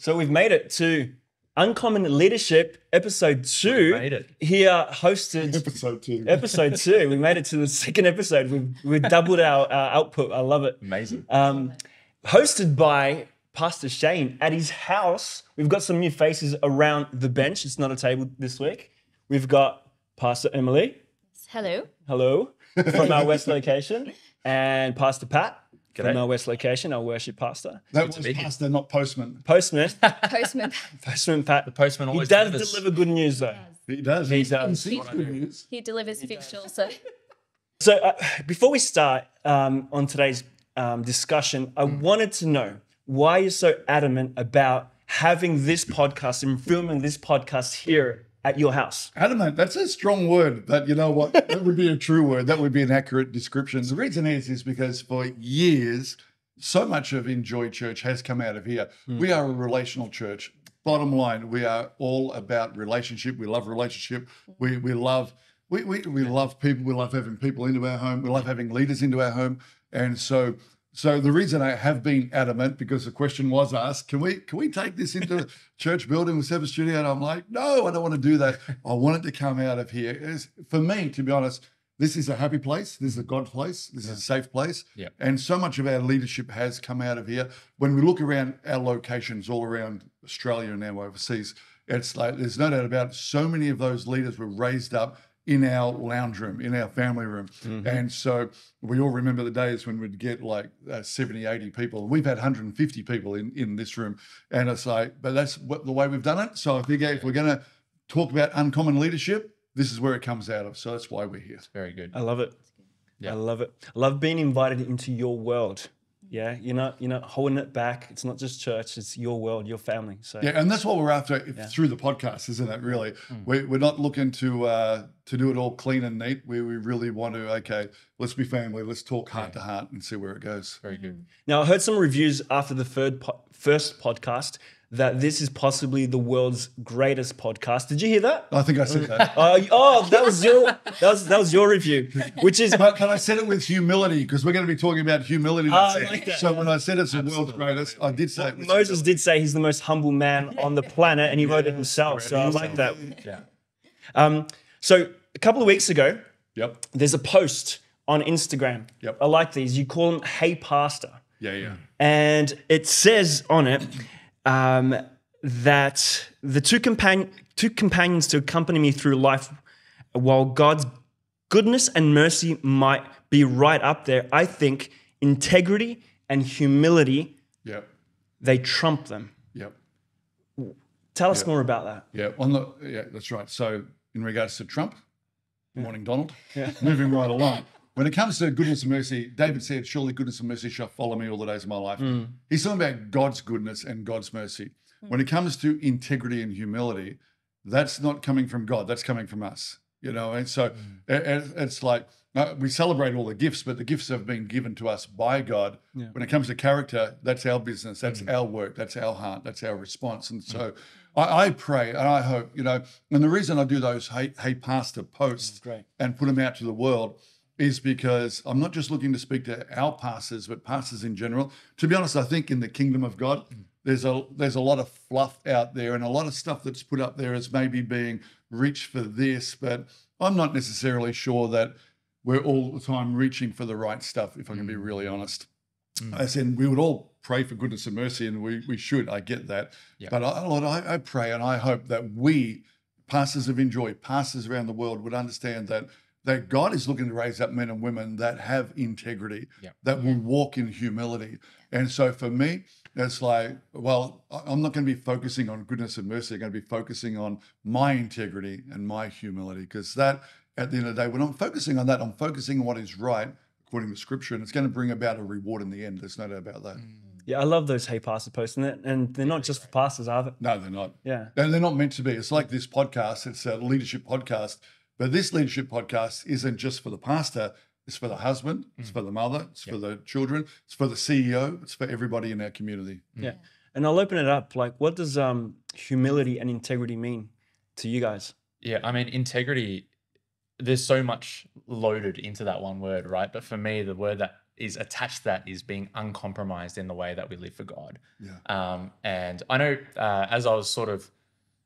So we've made it to Uncommon Leadership episode two. made it. Here, hosted Episode two. episode two. We made it to the second episode. We've, we've doubled our, our output. I love it. Amazing. Um, hosted by Pastor Shane at his house. We've got some new faces around the bench. It's not a table this week. We've got Pastor Emily. Hello. Hello. From our West location. And Pastor Pat from G'day. our West location, our worship pastor. That was be here. pastor, not postman. Postman. Postman. Postman Pat. The postman He always does delivers. deliver good news though. He does. He does. He good news. he delivers fiction also. So uh, before we start um, on today's um, discussion, I wanted to know why you're so adamant about having this podcast and filming this podcast here at your house. Adamant, that's a strong word, but you know what? That would be a true word. That would be an accurate description. The reason is, is because for years, so much of Enjoy Church has come out of here. Hmm. We are a relational church. Bottom line, we are all about relationship. We love relationship. We we love we, we, we love people. We love having people into our home. We love having leaders into our home. And so so the reason I have been adamant because the question was asked, can we can we take this into church building with Seven Studio? And I'm like, no, I don't want to do that. I want it to come out of here. It's- for me, to be honest, this is a happy place. This is a God place. This is a safe place. Yeah. And so much of our leadership has come out of here. When we look around our locations all around Australia and now overseas, it's like there's no doubt about it, so many of those leaders were raised up in our lounge room, in our family room. And so we all remember the days when we'd get like uh, 70, 80 people. We've had 150 people in, in this room. And it's like, but that's what, the way we've done it. So I think if we're going to talk about uncommon leadership, this is where it comes out of. So that's why we're here. It's Very good. I love it. Yeah. I love it. I love being invited into your world. Yeah, you're not you're not holding it back. It's not just church. It's your world, your family. So Yeah, and that's what we're after if- through the podcast, isn't it? Really, we, we're not looking to uh, to do it all clean and neat. We we really want to okay, let's be family. Let's talk heart to heart and see where it goes. Very good. Now, I heard some reviews after the third po- first podcast that this is possibly the world's greatest podcast. Did you hear that? I think I said that. Uh, oh, that was your that was that was your review, which is But can I said it with humility because we're going to be talking about humility. Ah, I like that. So when I said it's the world's greatest, I did say it with Moses did say he's the most humble man on the planet, and he wrote it himself. So I like that. Yeah. Um, so a couple of weeks ago, Yep. there's a post on Instagram. Yep. I like these. You call them "Hey Pastor." Yeah, yeah. and it says on it um, that the two, compan- two companions to accompany me through life, while God's goodness and mercy might be right up there, I think integrity and humility Yep. they trump them. Yep. Tell us more about that. Yeah, on the yeah, that's right. So in regards to Trump, morning Donald, Yeah. moving right along. When it comes to goodness and mercy, David said, "Surely goodness and mercy shall follow me all the days of my life." Mm. He's talking about God's goodness and God's mercy. Mm. When it comes to integrity and humility, that's not coming from God. That's coming from us. You know, and so mm. it- it- it's like uh, we celebrate all the gifts, but the gifts have been given to us by God. When it comes to character, that's our business. That's our work. That's our heart. That's our response. And so I, I pray and I hope, you know, and the reason I do those hey, hey pastor posts and put them out to the world is because I'm not just looking to speak to our pastors, but pastors in general. To be honest, I think in the kingdom of God, mm. there's a there's a lot of fluff out there and a lot of stuff that's put up there as maybe being reached for this, but I'm not necessarily sure that we're all the time reaching for the right stuff, if I can be mm. really honest. Mm. I said we would all pray for goodness and mercy, and we, we should. I get that. But I, Lord, I, I pray and I hope that we, pastors of Enjoy, pastors around the world, would understand that that God is looking to raise up men and women that have integrity, Yeah. that will walk in humility. And so for me, it's like, well, I- I'm not going to be focusing on goodness and mercy. I'm going to be focusing on my integrity and my humility because that, at the end of the day, when I'm focusing on that, I'm focusing on what is right according to Scripture, and it's going to bring about a reward in the end. There's no doubt about that. Mm. Yeah, I love those Hey Pastor posts, and, that, and they're not just for pastors, are they? No, they're not. Yeah. And they're not meant to be. It's like this podcast, it's a leadership podcast. But this leadership podcast isn't just for the pastor, it's for the husband, it's for the mother, it's for the children, it's for the CEO, it's for everybody in our community. Yeah. And I'll open it up. Like, what does um, humility and integrity mean to you guys? Yeah, I mean, integrity, there's so much loaded into that one word, right? But for me, the word that is attached to that is being uncompromised in the way that we live for God. Yeah. Um, and I know uh, as I was sort of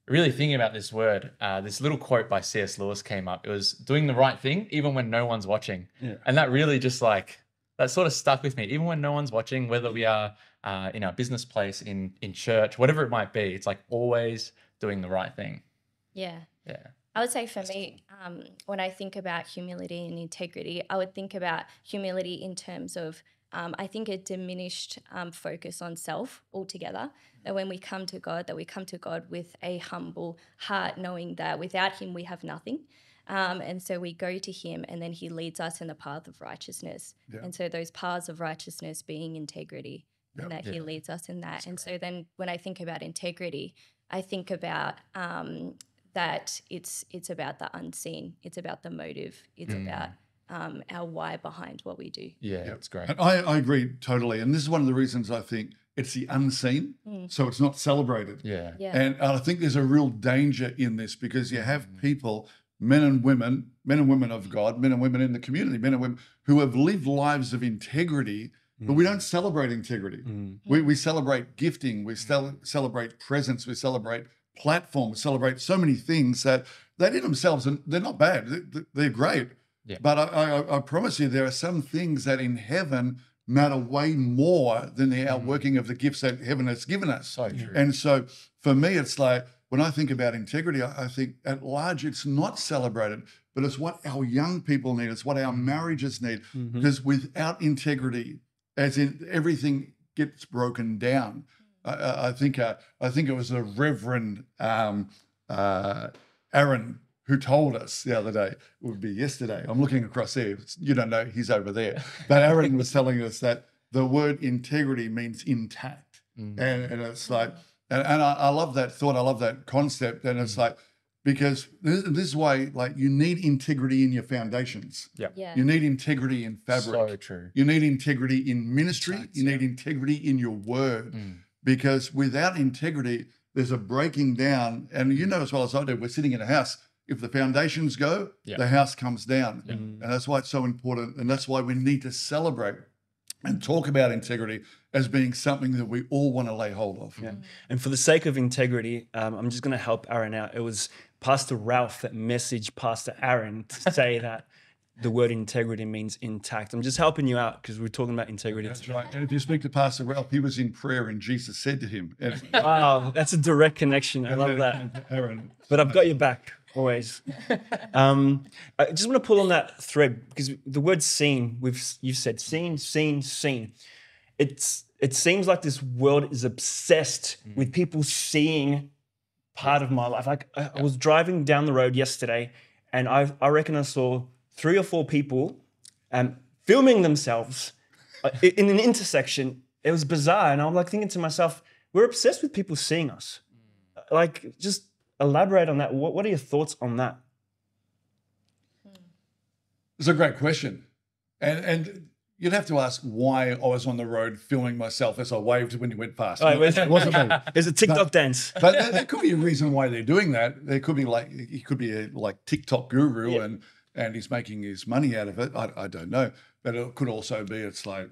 really thinking about this word, uh, this little quote by C.S. Lewis came up. It was doing the right thing even when no one's watching. Yeah. And that really just like that sort of stuck with me. Even when no one's watching, whether we are uh, in our business place, in in church, whatever it might be, it's like always doing the right thing. Yeah. Yeah. I would say for me, um, when I think about humility and integrity, I would think about humility in terms of, um, I think, a diminished um, focus on self altogether. That when we come to God, that we come to God with a humble heart, knowing that without Him we have nothing. Um, and so we go to Him, and then He leads us in the path of righteousness. Yeah. And so those paths of righteousness being integrity, and that He leads us in that. and so then when I think about integrity, I think about um, that it's it's about the unseen, it's about the motive, it's about um, our why behind what we do. Yeah, it's great. And I, I agree totally. And this is one of the reasons I think it's the unseen, mm. so it's not celebrated. Yeah. Yeah. And I think there's a real danger in this because you have mm-hmm. people, men and women, men and women of mm. God, men and women in the community, men and women who have lived lives of integrity, but we mm. don't celebrate integrity. We, we celebrate gifting, we cel- celebrate presence, we celebrate platform, we celebrate so many things that that in themselves, and they're not bad, They- they're great. Yeah. But I, I, I promise you, there are some things that in heaven matter way more than the outworking of the gifts that heaven has given us. So true. And so for me, it's like when I think about integrity, I, I think at large it's not celebrated, but it's what our young people need. It's what our marriages need. Because without integrity, as in everything gets broken down. I- I, I think uh, I think it was a Reverend um, uh, Aaron who told us the other day. It would be yesterday. I'm looking across there. You don't know he's over there, but Aaron was telling us that the word integrity means intact, mm. and, and it's like, and, and I, I love that thought. I love that concept, and it's mm. like because this, this is why like you need integrity in your foundations. Yeah. Yeah. You need integrity in fabric. So true. You need integrity in ministry. you need integrity in your word. Mm. Because without integrity, there's a breaking down. And you know as well as I do, we're sitting in a house. If the foundations go, Yeah. the house comes down. And that's why it's so important. And that's why we need to celebrate and talk about integrity as being something that we all want to lay hold of. Yeah. And for the sake of integrity, um, I'm just going to help Aaron out. It was Pastor Ralph that messaged Pastor Aaron to say that the word integrity means intact. I'm just helping you out because we're talking about integrity. That's right. And if you speak to Pastor Ralph, he was in prayer and Jesus said to him, Wow, that's a direct connection. I love that. Aaron, But I've got your back always. Um, I just want to pull on that thread because the word "seen" we've you've said seen, seen, seen. It's it seems like this world is obsessed with people seeing part of my life. Like I, I was driving down the road yesterday, and I I reckon I saw three or four people um, filming themselves uh, in an intersection. It was bizarre, and I'm like thinking to myself, we're obsessed with people seeing us. Like, just elaborate on that. What What are your thoughts on that? It's a great question. And and you'd have to ask why I was on the road filming myself as I waved when you went past. Oh, it was- it wasn't me. There's a TikTok dance. But there, there could be a reason why they're doing that. There could be like he could be a like TikTok guru Yeah. and and he's making his money out of it. I, I don't know. But it could also be it's like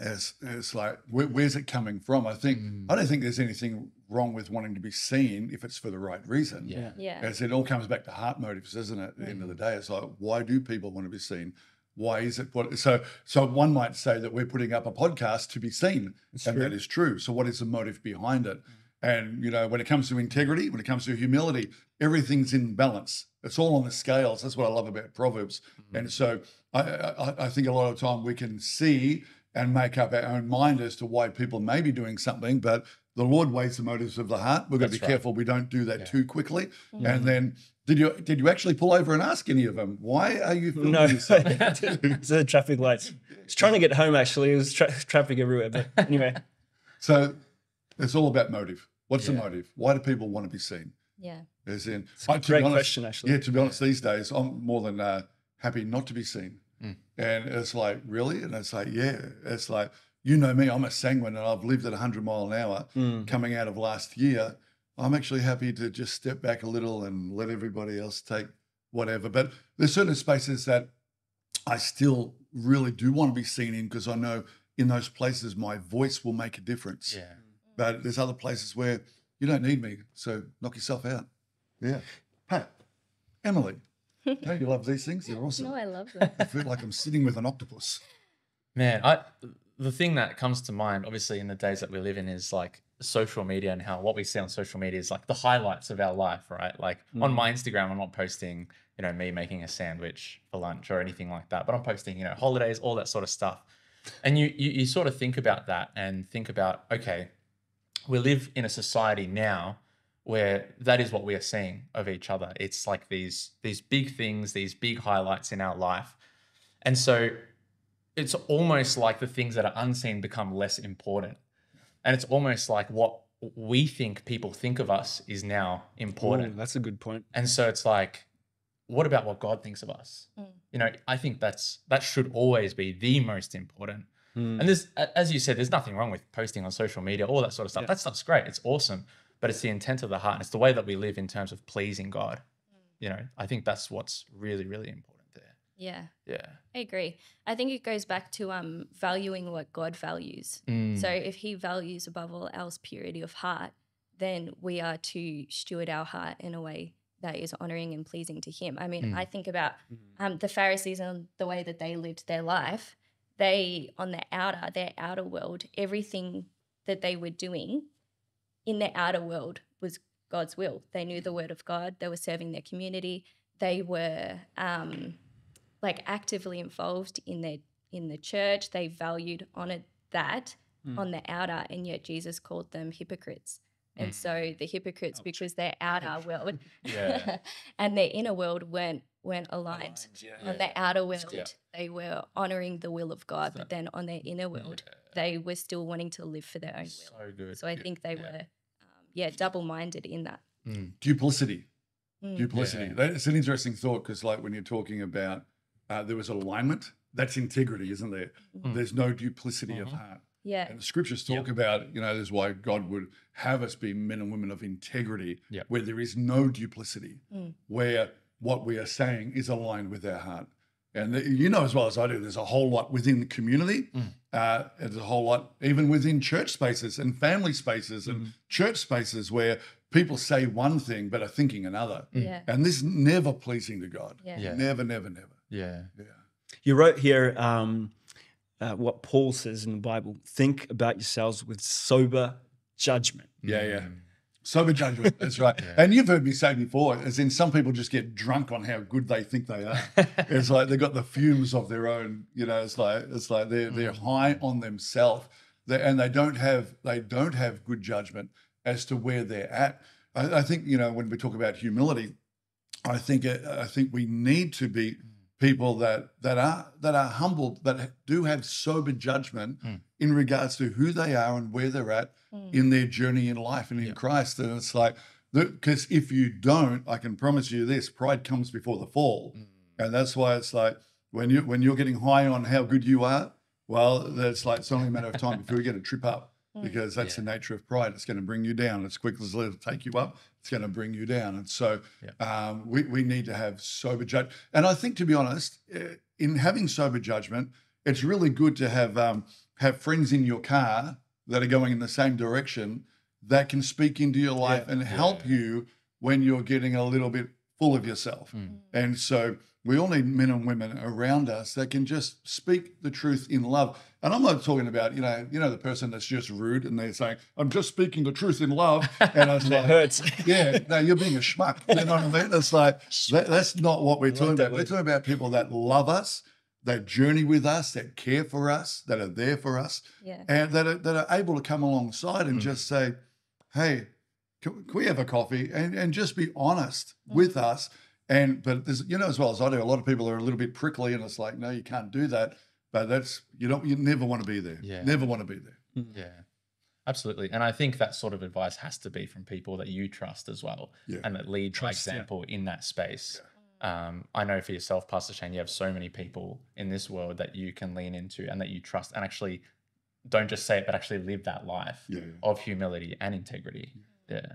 it's, it's like where, where's it coming from? I think mm. I don't think there's anything wrong with wanting to be seen if it's for the right reason. Yeah. Yeah. As it all comes back to heart motives, isn't it? At the end of the mm. day, it's like, why do people want to be seen? Why is it what? So, so one might say that we're putting up a podcast to be seen, and that is true. So, what is the motive behind it? Mm. And you know, when it comes to integrity, when it comes to humility, everything's in balance. It's all on the scales. That's what I love about Proverbs. Mm. And so, I, I, I think a lot of time we can see and make up our own mind as to why people may be doing something, but the Lord weighs the motives of the heart. We've got to be right. careful we don't do that too quickly. And then, did you did you actually pull over and ask any of them why are you filming No, yourself? it's the traffic lights. It's trying to get home. Actually, it was tra- traffic everywhere. But anyway, so it's all about motive. What's the motive? Why do people want to be seen? Yeah. As in, a I- to be great honest- question, actually. Yeah, to be honest, these days I'm more than uh, happy not to be seen. Mm. And it's like, really? And it's like, yeah. It's like, you know me, I'm a sanguine and I've lived at 100 mile an hour Mm. coming out of last year. I'm actually happy to just step back a little and let everybody else take whatever. But there's certain spaces that I still really do want to be seen in because I know in those places my voice will make a difference. Yeah. But there's other places where you don't need me, so knock yourself out. Yeah. Pat, Emily, don't you love these things? They're awesome. No, I love them. I feel like I'm sitting with an octopus. Man, I the thing that comes to mind, obviously, in the days that we live in, is like social media and how what we see on social media is like the highlights of our life, right? Like mm. on my Instagram, I'm not posting, you know, me making a sandwich for lunch or anything like that, but I'm posting, you know, holidays, all that sort of stuff. And you you, you sort of think about that and think about, okay, we live in a society now where that is what we are seeing of each other. It's like these these big things, these big highlights in our life. And so it's almost like the things that are unseen become less important. And it's almost like what we think people think of us is now important. Ooh, that's a good point. And so it's like, what about what God thinks of us? Mm. You know, I think that's that should always be the most important. Mm. And there's, as you said, there's nothing wrong with posting on social media, all that sort of stuff. Yeah. That stuff's great. It's awesome. But it's the intent of the heart and it's the way that we live in terms of pleasing God. You know, I think that's what's really, really important there. Yeah, Yeah. I agree. I think it goes back to um valuing what God values. Mm. So if He values above all else purity of heart, then we are to steward our heart in a way that is honoring and pleasing to Him. I mean, Mm. I think about um, the Pharisees and the way that they lived their life. They on the outer, their outer world, everything that they were doing in their outer world was God's will. They knew the word of God. They were serving their community. They were um, like actively involved in their in the church. They valued, honored that Mm. on the outer, and yet Jesus called them hypocrites. And Mm. so the hypocrites, because their outer world Yeah. and their inner world weren't weren't aligned. yeah. On the outer world, Yeah. they were honoring the will of God, but then on their inner world, they were still wanting to live for their own will. So good. So I think they Yeah. were, um, yeah, double minded in that. Mm. Duplicity. Mm. Duplicity. Yeah. That- It's an interesting thought because, like, when you're talking about uh, there was alignment, that's integrity, isn't there? Mm. There's no duplicity of Mhm. heart. Yeah, And the scriptures talk about, you know, this is why God would have us be men and women of integrity, Yep. where there is no duplicity, Mm. where what we are saying is aligned with our heart. And the- you know as well as I do, there's a whole lot within the community. Mm. Uh, there's a whole lot even within church spaces and family spaces and church spaces where people say one thing but are thinking another. yeah, And this is never pleasing to God. yeah, Yeah. Never, never, never. Yeah. Yeah. You wrote here um, uh, what Paul says in the Bible think about yourselves with sober judgment. Yeah, yeah. Mm. Sober judgment. That's right. Yeah. And you've heard me say before, as in some people just get drunk on how good they think they are. it's like they've got the fumes of their own. You know, it's like it's like they're they're high on themselves, and they don't have they don't have good judgment as to where they're at. I, I think you know when we talk about humility, I think I think we need to be people that that are that are humble, that do have sober judgment Mm. in regards to who they are and where they're at Mm. in their journey in life and in Yeah. Christ. And it's like because if you don't, I can promise you this: pride comes before the fall, Mm. and that's why it's like when you when you're getting high on how good you are. Well, that's like it's only a matter of time before you get a trip up Mm. because that's Yeah. the nature of pride. It's going to bring you down. As quick as it'll take you up, it's going to bring you down. And so um, we, we need to have sober judgment. And I think, to be honest, eh, in having sober judgment, it's really good to have um, have friends in your car that are going in the same direction that can speak into your life Yeah. and help you when you're getting a little bit full of yourself. Mm. And so we all need men and women around us that can just speak the truth in love. And I'm not talking about, you know, you know, the person that's just rude and they're saying, I'm just speaking the truth in love. And I was It like, hurts. yeah, no, you're being a schmuck. You know what I mean? It's like that, that's not what we're talking that about. We're talking about people that love us, that journey with us, that care for us, that are there for us, yeah, and that are, that are able to come alongside and Mm. just say, "Hey, can, can we have a coffee?" and and just be honest Mm. with us. And but there's you know as well as I do, a lot of people are a little bit prickly, and it's like, no, you can't do that. But that's you don't you never want to be there. Yeah. Never want to be there. Yeah, absolutely. And I think that sort of advice has to be from people that you trust as well Yeah. and that lead by Trust, yeah. example in that space. Um, I know for yourself, Pastor Shane, you have so many people in this world that you can lean into and that you trust and actually don't just say it, but actually live that life Yeah. of humility and integrity. Yeah.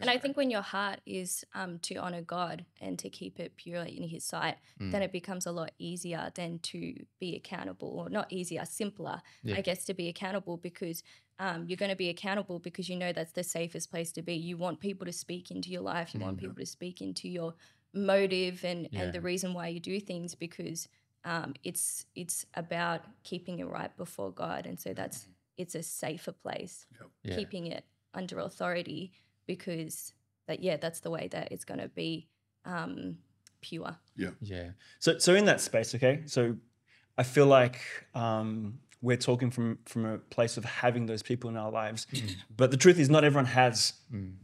And I think when your heart is um, to honor God and to keep it pure in His sight, Mm. then it becomes a lot easier than to be accountable, or not easier, simpler, Yeah. I guess, to be accountable because um, you're going to be accountable because you know that's the safest place to be. You want people to speak into your life, you want people to speak into your motive and, Yeah. and the reason why you do things because um, it's it's about keeping it right before God, and so that's it's a safer place Yeah. keeping it under authority because that yeah that's the way that it's going to be um pure Yeah. yeah. So, so in that space, okay. So, I feel like um, we're talking from from a place of having those people in our lives, but the truth is, not everyone has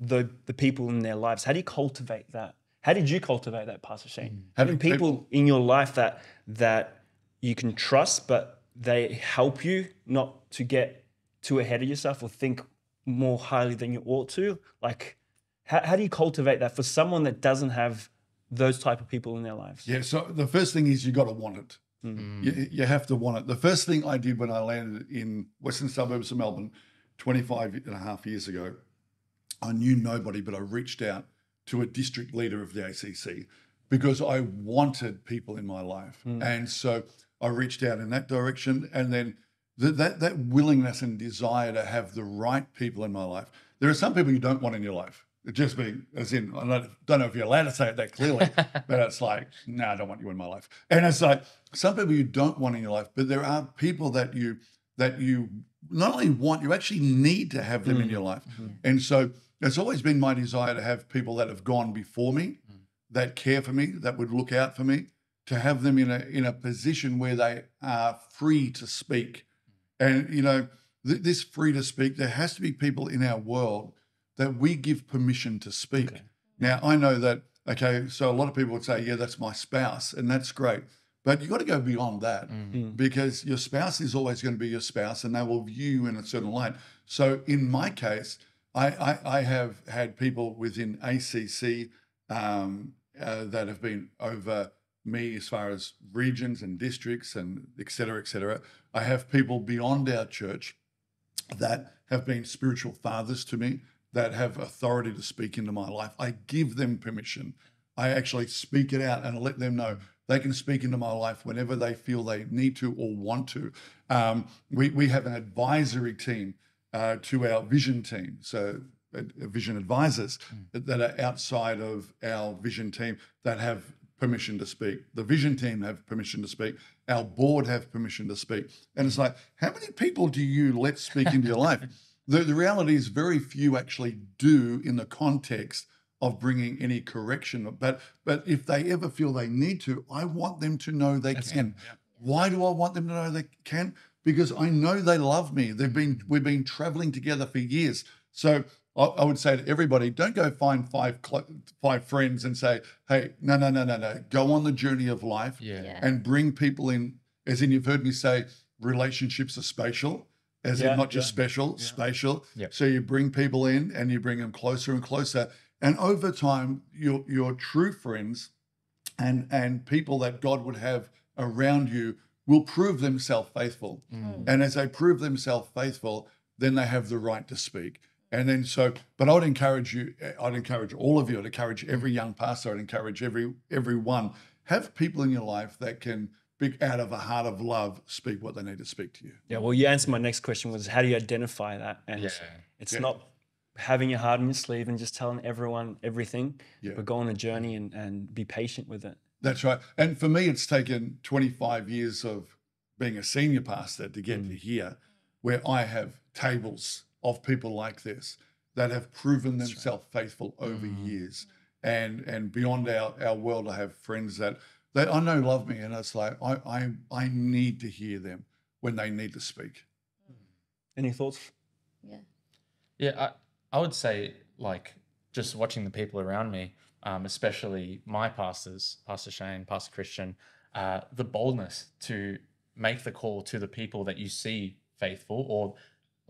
the the people in their lives. How do you cultivate that? How did you cultivate that, Pastor Shane? Having Having people in your life that that you can trust, but they help you not to get too ahead of yourself or think more highly than you ought to. Like, how, how do you cultivate that for someone that doesn't have those type of people in their lives? Yeah. So the first thing is you got to want it. Mm. You, you have to want it. The first thing I did when I landed in western suburbs of Melbourne 25 and a half years ago, I knew nobody, but I reached out to a district leader of the ACC because I wanted people in my life. And so I reached out in that direction. And then th- that, that willingness and desire to have the right people in my life. There are some people you don't want in your life. It just being, as in, I don't, don't know if you're allowed to say it that clearly, but it's like, no, I don't want you in my life. And it's like some people you don't want in your life, but there are people that you that you not only want, you actually need to have them in mm. your life. Mm-hmm. And so it's always been my desire to have people that have gone before me, mm. that care for me, that would look out for me, to have them in a in a position where they are free to speak. And you know, th- this free to speak, there has to be people in our world that we give permission to speak. Now, I know that, okay, so a lot of people would say, yeah, that's my spouse, and that's great. But you've got to go beyond that because your spouse is always going to be your spouse and they will view you in a certain light. So in my case, I, I, I have had people within ACC um, uh, that have been over me as far as regions and districts and et cetera, et cetera. I have people beyond our church that have been spiritual fathers to me, that have authority to speak into my life. I give them permission. I actually speak it out and let them know they can speak into my life whenever they feel they need to or want to. Um, we, we have an advisory team uh, to our vision team. So, uh, vision advisors that, that are outside of our vision team that have permission to speak. The vision team have permission to speak. Our board have permission to speak. And it's like, how many people do you let speak into your life? The, the reality is, very few actually do in the context of bringing any correction. But but if they ever feel they need to, I want them to know they can. Why do I want them to know they can? Because I know they love me. They've been we've been traveling together for years. So I, I would say to everybody, don't go find five cl- five friends and say, hey, no, no, no, no, no. Go on the journey of life Yeah. Yeah. and bring people in. As in, you've heard me say, relationships are spatial, as Yeah, in not just yeah. special, spatial. Yep. So you bring people in and you bring them closer and closer. And over time, your your true friends and and people that God would have around you will prove themselves faithful. Mm. And as they prove themselves faithful, then they have the right to speak. And then so, but I'd encourage you, eh, I'd encourage all of you, I'd encourage every young pastor, I'd encourage every everyone, have people in your life that can be out of a heart of love, speak what they need to speak to you. Yeah, well, you answered my next question was how do you identify that? And Yeah. it's Yeah. not having your heart on your sleeve and just telling everyone everything, Yeah. but go on a journey and, and be patient with it. That's right. And for me, it's taken 25 years of being a senior pastor to get to mm. here, where I have tables of people like this that have proven themselves faithful over years. And and beyond our, our world, I have friends that, that I know love me. And it's like, I, I, I need to hear them when they need to speak. Any thoughts? yeah Yeah, I, I would say like just watching the people around me, um, especially my pastors, Pastor Shane, Pastor Christian, uh, the boldness to make the call to the people that you see faithful or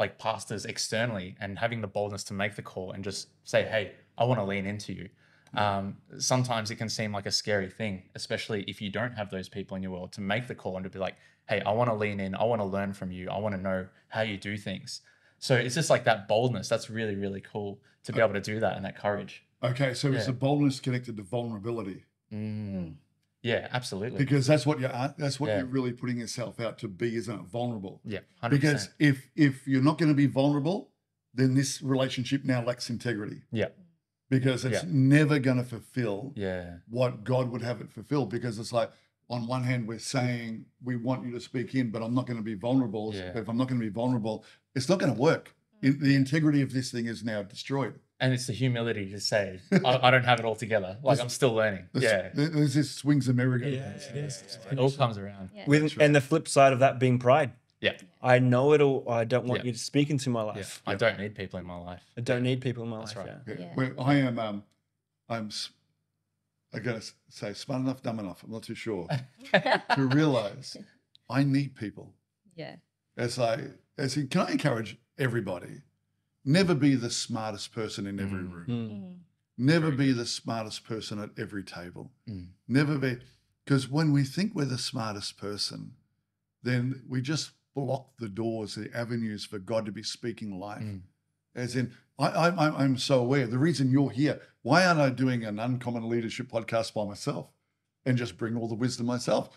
like pastors externally and having the boldness to make the call and just say, hey, I want to lean into you. Um, sometimes it can seem like a scary thing, especially if you don't have those people in your world to make the call and to be like, hey, I want to lean in. I want to learn from you. I want to know how you do things. So it's just like that boldness. That's really, really cool to be able to do that and that courage. Okay, so it's Yeah. the boldness connected to vulnerability Mm. Yeah, absolutely. because that's what you're that's what Yeah. you're really putting yourself out to be, isn't it? Vulnerable. yeah, 100%. Because if if you're not going to be vulnerable, then this relationship now lacks integrity yeah, because it's Yeah. never going to fulfill yeah, what God would have it fulfill. Because it's like on one hand we're saying we want you to speak in, but I'm not going to be vulnerable. Yeah. If I'm not going to be vulnerable, it's not going to work. The integrity of this thing is now destroyed. And it's the humility to say, I, I don't have it all together. Like I'm still learning. There's, Yeah, there's this swings and merry-go-round. it all comes around. Yeah. With and the flip side of that being pride. Yeah, I know it all. I don't want Yeah. you to speak into my yeah. life. I don't need people in my life. I don't need people in my That's life. right. Yeah. Yeah. Yeah. Well, I am. Um, I'm. s- I gotta say, smart enough, dumb enough. I'm not too sure to realize I need people. Yeah. As I, as in, can I encourage everybody? Never be the smartest person in every Mm. room. Mm. Mm. Never be the smartest person at every table. Mm. Never be, because when we think we're the smartest person, then we just block the doors, the avenues for God to be speaking life. Mm. As in, I, I, I'm- I'm so aware. The reason you're here, why aren't I doing an uncommon leadership podcast by myself and just bring all the wisdom myself?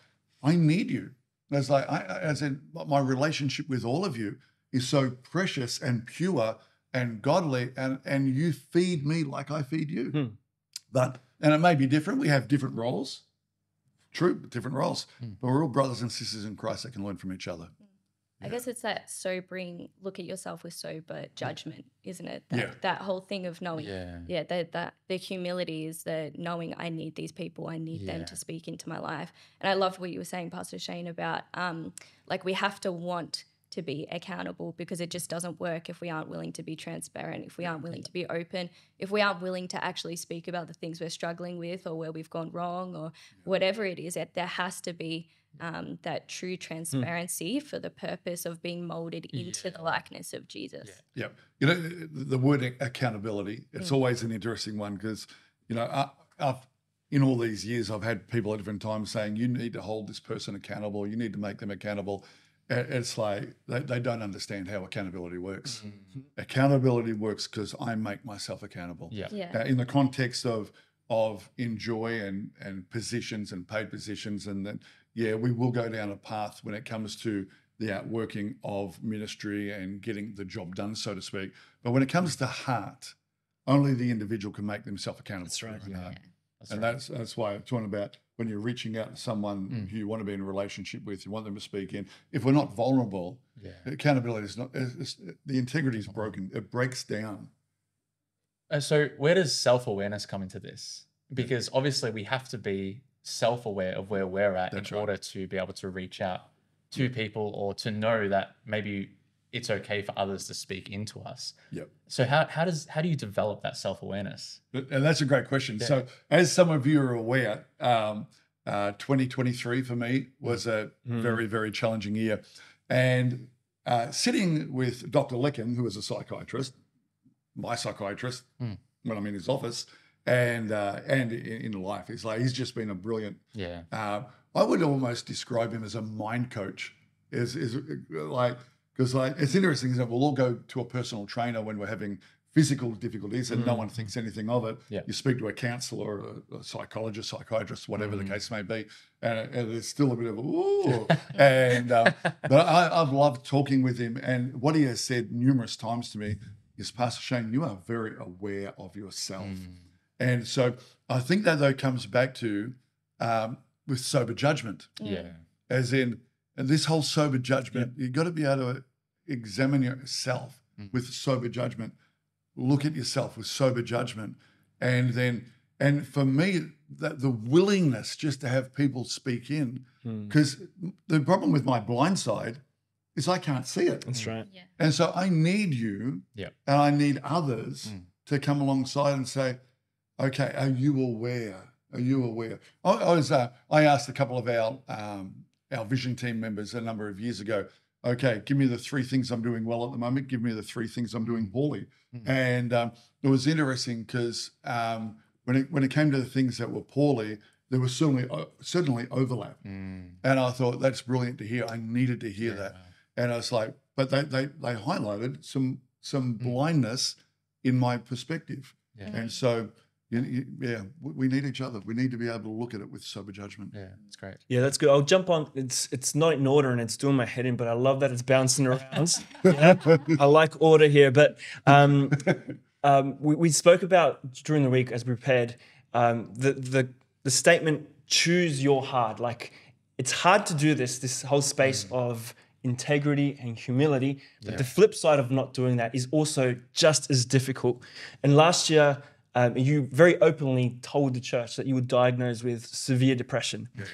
I need you. As like, I, I- as in, my relationship with all of you is so precious and pure and godly, and and you feed me like I feed you. Hmm. But and it may be different. We have different roles. True, different roles. Hmm. But we're all brothers and sisters in Christ that can learn from each other. I guess it's that sobering look at yourself with sober judgment, isn't it? That, Yeah. that whole thing of knowing, Yeah. yeah, that that the humility is the knowing I need these people, I need them to speak into my life. And I loved what you were saying, Pastor Shane, about um, like we have to want to be accountable because it just doesn't work if we aren't willing to be transparent, if we aren't willing to be open, if we aren't willing to actually speak about the things we're struggling with or where we've gone wrong or whatever it is. That there has to be um, that true transparency for the purpose of being molded into the likeness of Jesus. Yeah. You know, the word accountability, it's always an interesting one because, you know, I, I've, in all these years, I've had people at different times saying, you need to hold this person accountable, you need to make them accountable. A- It's like they, they don't understand how accountability works. Accountability works because I make myself accountable. Yeah. Yeah. Uh, in the context of of enjoy and and positions and paid positions, and then yeah, we will go down a path when it comes to the outworking of ministry and getting the job done, so to speak. But when it comes to heart, only the individual can make themselves accountable. That's right, their own yeah. That's and right. that's that's why I'm talking about when you're reaching out to someone Mm. who you want to be in a relationship with, you want them to speak in. If we're not vulnerable, yeah. accountability is not. The integrity is broken. It breaks down. Uh, so where does self-awareness come into this? Because obviously we have to be self-aware of where we're at That's in right. order to be able to reach out to people or to know that maybe it's okay for others to speak into us. Yep. So how, how does how do you develop that self-awareness? And that's a great question. So, as some of you are aware, um, uh, 2023 for me was a very, very challenging year. And uh, sitting with Dr. Lecken, who is a psychiatrist, my psychiatrist, Mm. when I'm in his office, and uh, and in, in life, he's like he's just been a brilliant. Yeah. Uh, I would almost describe him as a mind coach. Is is like because like it's interesting is that we'll all go to a personal trainer when we're having physical difficulties and no one thinks anything of it. Yeah. You speak to a counselor, a, a psychologist, psychiatrist, whatever the case may be, and, and there's still a bit of ooh. and um, but I, I've loved talking with him, and what he has said numerous times to me is, Pastor Shane, you are very aware of yourself, and so I think that though comes back to um, with sober judgment Yeah. as in and this whole sober judgment you've got to be able to examine yourself Mm. with sober judgment look at yourself with sober judgment and then and for me that the willingness just to have people speak in Mm. because the problem with my blind side is i can't see it That's right. Yeah. and so i need you Yeah. and i need others Mm. to come alongside and say okay are you aware are you aware i, I was uh, i asked a couple of our um, our vision team members a number of years ago okay give me the three things i'm doing well at the moment give me the three things i'm doing poorly Mm. and um, it was interesting because um, when it when it came to the things that were poorly there was certainly uh, certainly overlap Mm. and i thought that's brilliant to hear i needed to hear that and I was like, but they they they highlighted some some blindness in my perspective, Yeah. and so. You, you, yeah, we we need each other. We need to be able to look at it with sober judgment. Yeah, it's great. Yeah, that's good. I'll jump on. It's it's not in order and it's doing my head in, but I love that it's bouncing around. Yeah, I like order here. But um, um, we, we spoke about during the week as we prepared um, the the the statement "choose your hard." Like it's hard to do this. This whole space of integrity and humility. But the flip side of not doing that is also just as difficult. And last year. Um, you very openly told the church that you were diagnosed with severe depression. Yeah, yeah.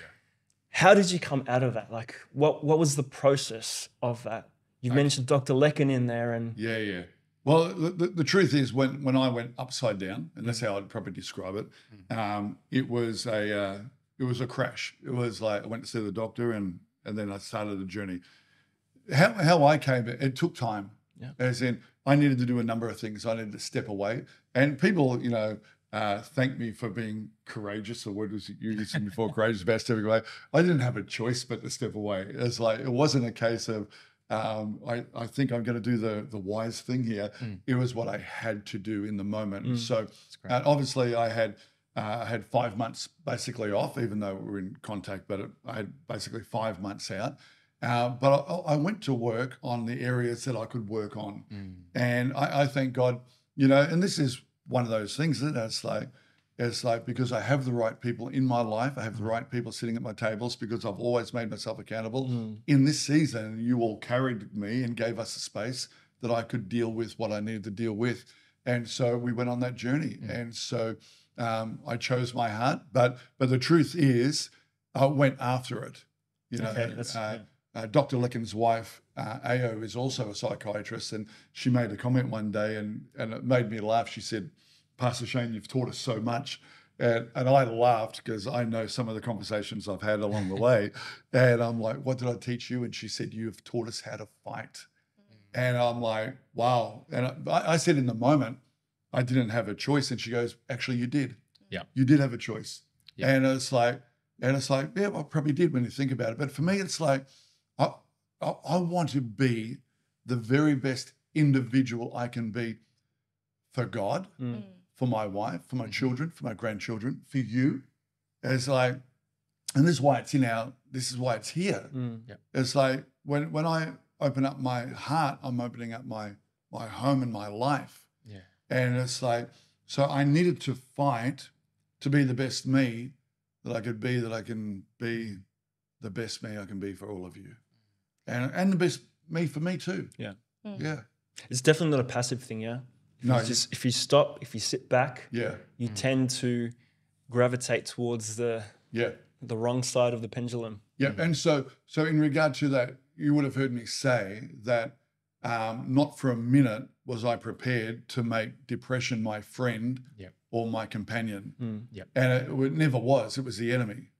How did you come out of that? Like, what what was the process of that? You mentioned Dr. Lecken in there, and Yeah, yeah. Well, the, the, the truth is, when when I went upside down, and that's how I'd probably describe it, um, it was a uh, it was a crash. It was like I went to see the doctor, and and then I started the journey. How how I came, it took time. Yeah. As in, I needed to do a number of things. I needed to step away, and people, you know, uh, thank me for being courageous. The word was it you used before, courageous about stepping away. I didn't have a choice but to step away. It's like it wasn't a case of um, I, I think I'm going to do the the wise thing here. It was what I had to do in the moment. And so uh, obviously I had uh, I had five months basically off, even though we were in contact. But it, I had basically five months out. Uh, but I, I went to work on the areas that I could work on, and I, I thank God, you know. And this is one of those things that it's like, it's like because I have the right people in my life, I have the right people sitting at my tables because I've always made myself accountable. In this season, you all carried me and gave us a space that I could deal with what I needed to deal with, and so we went on that journey. And so um, I chose my heart, but but the truth is, I went after it. You know, Okay, that's- uh, uh, Dr. Licken's wife, uh, Ao, is also a psychiatrist, and she made a comment one day, and and it made me laugh. She said, "Pastor Shane, you've taught us so much." And, and I laughed because I know some of the conversations I've had along the way. And I'm like, what did I teach you? And she said, You've taught us how to fight. And I'm like, wow. And I, I said in the moment, I didn't have a choice. And she goes, Actually, you did. Yeah. You did have a choice. Yeah. And it's like, and it's like, yeah, I probably did when you think about it. But for me, it's like, I, I, I want to be the very best individual I can be for God, Mm. for my wife, for my children, for my grandchildren, for you. It's like, and this is why it's in our, this is why it's here. Mm. It's like when when I open up my heart, I'm opening up my my home and my life. Yeah. And it's like, so I needed to fight to be the best me that I could be, that I can be the best me I can be for all of you. And and the best me for me too. Yeah. Mm. Yeah. it's definitely not a passive thing. Yeah. If No, you just if you stop, if you sit back, Yeah. you tend to gravitate towards the Yeah. the wrong side of the pendulum. Yeah, and so so in regard to that, you would have heard me say that um, not for a minute was I prepared to make depression my friend Yep. or my companion, Mm. Yep. and it, it never was. It was the enemy,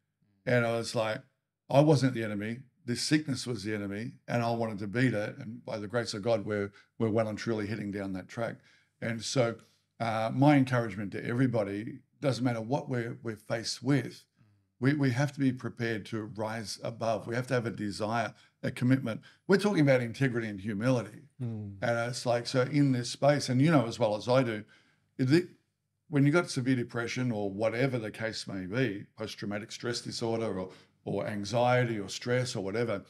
and I was like, I wasn't the enemy. This sickness was the enemy, and I wanted to beat it. And by the grace of God, we're we're well and truly heading down that track. And so, uh, my encouragement to everybody doesn't matter what we're we're faced with we, we have to be prepared to rise above. We have to have a desire, a commitment. We're talking about integrity and humility. Mm. And it's like, so in this space, and you know as well as I do, when you've got severe depression or whatever the case may be, post traumatic stress disorder or, or anxiety or stress or whatever,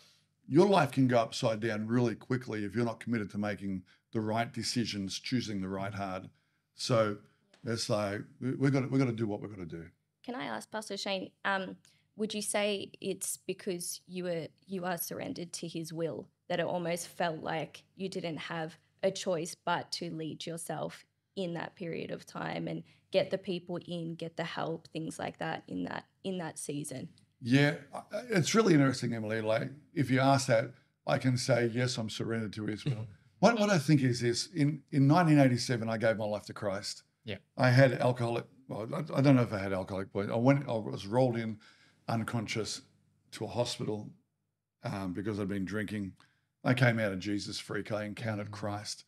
your life can go upside down really quickly if you're not committed to making the right decisions, choosing the right hard. So it's like, we- we've got, to, we've got to do what we've got to do. Can I ask Pastor Shane? Um, would you say it's because you were you are surrendered to His will that it almost felt like you didn't have a choice but to lead yourself in that period of time and get the people in, get the help, things like that in that in that season? Yeah, it's really interesting, Emily. Like, if you ask that, I can say, yes, I'm surrendered to will. what, what I think is this in, in 1987, I gave my life to Christ. Yeah. I had alcoholic, well, I, I don't know if I had alcoholic poison. I went, I was rolled in unconscious to a hospital um, because I'd been drinking. I came out of Jesus freak. I encountered Christ.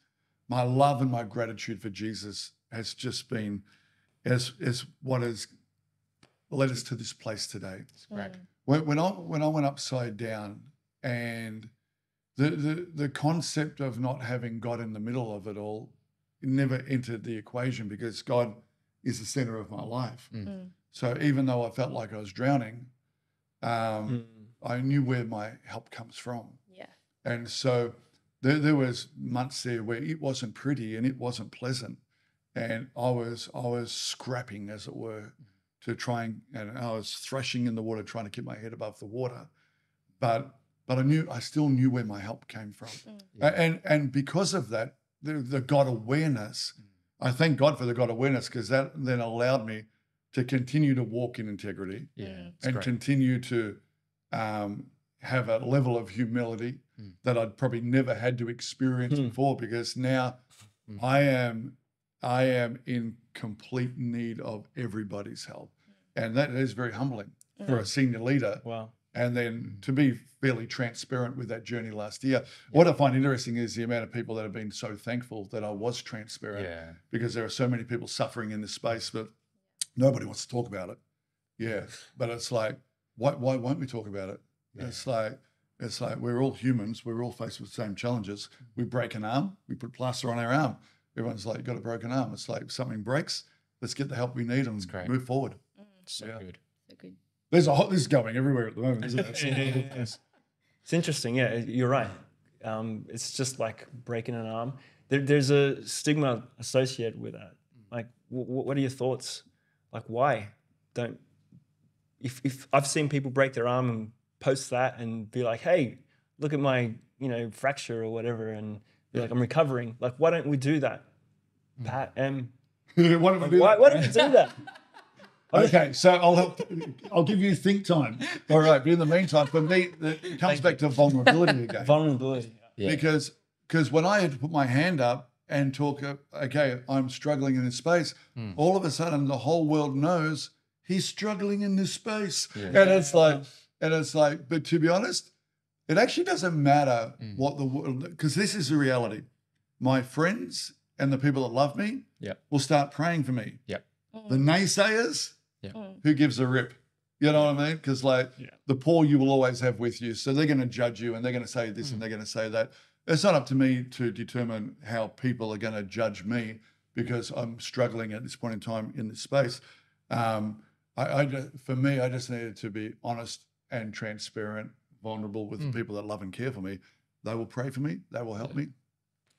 My love and my gratitude for Jesus has just been, as is what has led us to this place today It's great. when, when I when I went upside down and the, the the concept of not having God in the middle of it all never entered the equation because God is the center of my life. Mm. So even though I felt like I was drowning, um, Mm. I knew where my help comes from. Yeah. And so there, there was months there where it wasn't pretty and it wasn't pleasant, and I was I was scrapping, as it were, to try and and I was thrashing in the water, trying to keep my head above the water, but but I knew I still knew where my help came from, A- and and because of that, the, the God awareness, I thank God for the God awareness because that then allowed me to continue to walk in integrity Yeah. Mm. And great. continue to um, have a level of humility Mm. that I'd probably never had to experience Mm. before because now Mm. I am I am in complete need of everybody's help. And that is very humbling for a senior leader. Wow. And then to be fairly transparent with that journey last year. What I find interesting is the amount of people that have been so thankful that I was transparent yeah. because there are so many people suffering in this space, but nobody wants to talk about it. Yeah, but it's like, why, why won't we talk about it? It's like, it's like we're all humans. We're all faced with the same challenges. We break an arm, we put plaster on our arm. Everyone's like, got a broken arm. It's like something breaks, let's get the help we need and great. move forward. So Yeah. good. So good. There's a hot, this is going everywhere at the moment, isn't it? It's- It's interesting. Yeah, you're right. Um, it's just like breaking an arm. There, there's a stigma associated with that. Like, w- w- what are your thoughts? Like, why don't? If if I've seen people break their arm and post that and be like, "Hey, look at my you know fracture or whatever," and be like, "I'm recovering." Like, why don't we do that? Pat, M. Why don't we do why, that? why don't we do that? Okay, so I'll help. I'll give you think time. All right, but in the meantime, for me, it comes back to vulnerability again. Vulnerability. Yeah. because because when I had to put my hand up and talk, uh, okay, I'm struggling in this space. All of a sudden, the whole world knows he's struggling in this space, and it's like, and it's like, but to be honest, it actually doesn't matter mm. what the world because this is the reality. My friends and the people that love me Yep. will start praying for me. Yep. The mm. naysayers, Yep. Mm. who gives a rip? You know what I mean? Because like Yeah. the poor you will always have with you. So they're going to judge you and they're going to say this and they're going to say that. It's not up to me to determine how people are going to judge me because I'm struggling at this point in time in this space. Um, I, I for me, I just needed to be honest and transparent, vulnerable with the people that love and care for me. They will pray for me. They will help me, and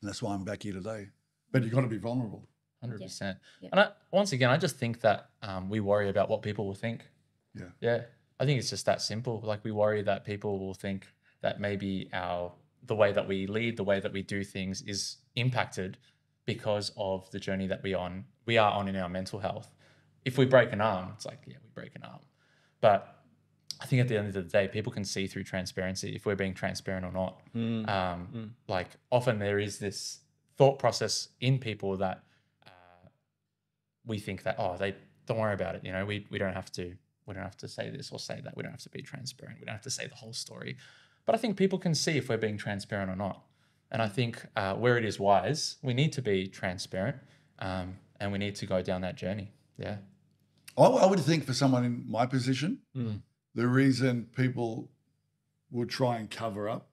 that's why I'm back here today. But you've got to be vulnerable. Hundred percent. Yeah. And I, once again, I just think that um, we worry about what people will think. Yeah. Yeah. I think it's just that simple. Like we worry that people will think that maybe our the way that we lead, the way that we do things is impacted because of the journey that we on we are on in our mental health. If we break an arm, it's like, yeah, we break an arm. But I think at the end of the day, people can see through transparency if we're being transparent or not. Um, Like often there is this thought process in people that uh, we think that oh they don't worry about it. You know, we we don't have to we don't have to say this or say that. We don't have to be transparent. We don't have to say the whole story. But I think people can see if we're being transparent or not. And I think uh, where it is wise, we need to be transparent, um, and we need to go down that journey. Yeah. I, I would think for someone in my position, the reason people will try and cover up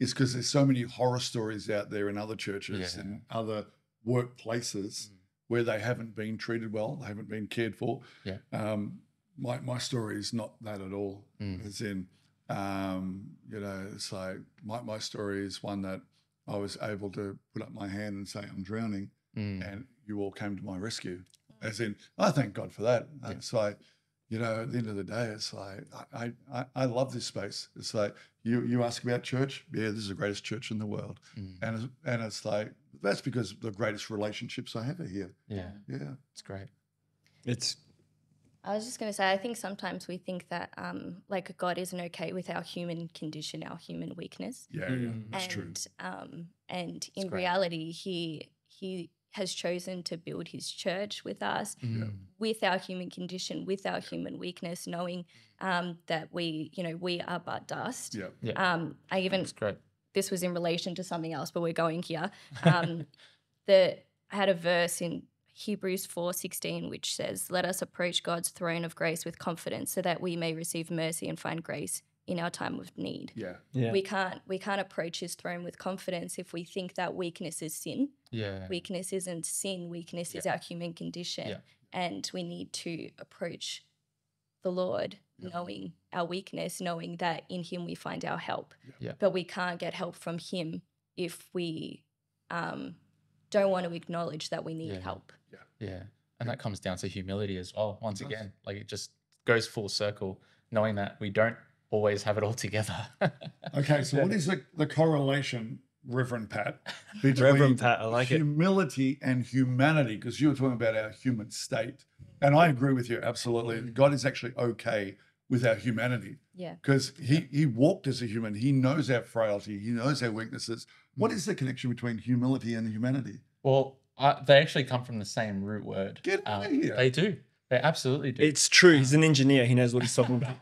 is because there's so many horror stories out there in other churches Yeah. and other workplaces where they haven't been treated well, they haven't been cared for. Yeah. Um, my my story is not that at all. As in, um, you know, it's like my my story is one that I was able to put up my hand and say I'm drowning, Mm. and you all came to my rescue. As in, I thank God for that. It's like, you know, at the end of the day, it's like I, I, I love this space. It's like you you ask about church, yeah, this is the greatest church in the world, and it's, and it's like that's because the greatest relationships I have are here. Yeah. Yeah, It's great. It's I was just going to say, I think sometimes we think that um, like God isn't okay with our human condition, our human weakness, yeah, yeah. That's and true. um, and in reality, he he has chosen to build his church with us, Mm. with our human condition, with our human weakness, knowing um, that we, you know, we are but dust. Yeah, Yeah. Um, I even It's great. this was in relation to something else, but we're going here. Um, the I had a verse in Hebrews four sixteen which says, "Let us approach God's throne of grace with confidence, so that we may receive mercy and find grace in our time of need. Yeah. Yeah. We can't we can't approach his throne with confidence if we think that weakness is sin. Yeah. Weakness isn't sin, weakness is our human condition. Yeah. And we need to approach the Lord knowing our weakness, knowing that in him we find our help. Yeah. But we can't get help from him if we um, don't want to acknowledge that we need Yeah. help. Yeah. Yeah. And that comes down to humility as well. Once does. again, like it just goes full circle, knowing that we don't always have it all together. Okay, so what is the, the correlation, Reverend Pat, between Reverend Pat, I like it. humility and humanity? Because you were talking about our human state. And I agree with you, absolutely. Mm-hmm. God is actually okay with our humanity Yeah. because he, he walked as a human. He knows our frailty, he knows our weaknesses. What mm. is the connection between humility and humanity? well, I, they actually come from the same root word. Get Um, out of here. They do. They absolutely do. It's true. He's an um, engineer. He knows what he's talking about.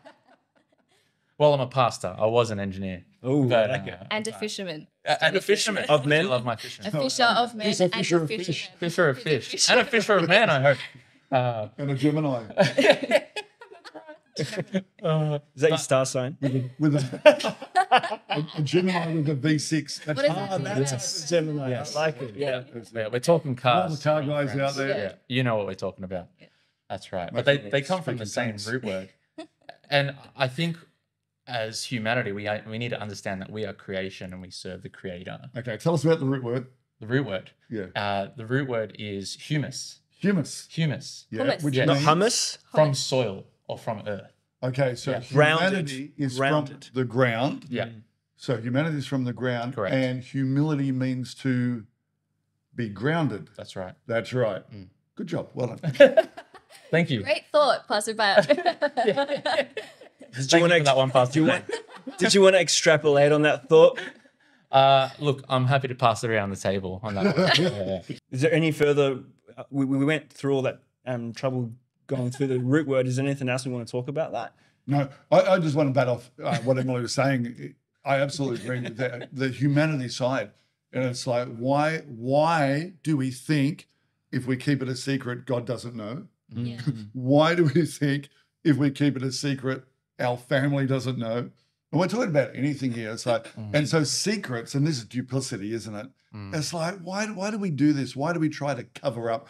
Well, I'm a pastor. I was an engineer. Oh, But, I uh, And a fisherman. a- and a fisherman. Of men? I love my fishing. A fisher of men He's a and fisher a of fish. fisherman. Fisher of fish. And a fisher of men. I hope. Uh, And a Gemini uh, Is that your star sign? with a, a, a Gemini with a V6. That's What is that? that's- That's Gemini. Yes. I like it. Yeah. yeah, we're talking cars. All the car guys out there. Yeah, you know what we're talking about. Yeah. That's right. My But they, they come from the same tongues. root word. and I think as humanity, we, we need to understand that we are creation and we serve the creator. Okay, tell us about the root word. The root word. Yeah. Uh, the root word is humus. Humus. Humus. Yeah. Hummus. Which Yeah. Not hummus. From soil or from earth. okay, so Yeah. humanity is Rounded. from the ground. Yeah. So humanity is from the ground. Correct. And humility means to be grounded. That's right. That's right. Mm. Good job. Well done. Thank you. Great thought, Pastor Pat. Did you Thank you want for that one, Pastor. Do you want, did you want to extrapolate on that thought? Uh, look, I'm happy to pass it around the table on that one. Yeah, yeah. Is there any further? uh, We, we went through all that um, trouble going through the root word. Is there anything else we want to talk about that? No, I, I just want to bat off uh, what Emily was saying. I absolutely agree with that. The humanity side. And it's like, why, why do we think if we keep it a secret, God doesn't know? Yeah. Why do we think if we keep it a secret, our family doesn't know? And we're talking about anything here. It's like, and so secrets, and this is duplicity, isn't it? Mm. It's like, why, why do we do this? Why do we try to cover up?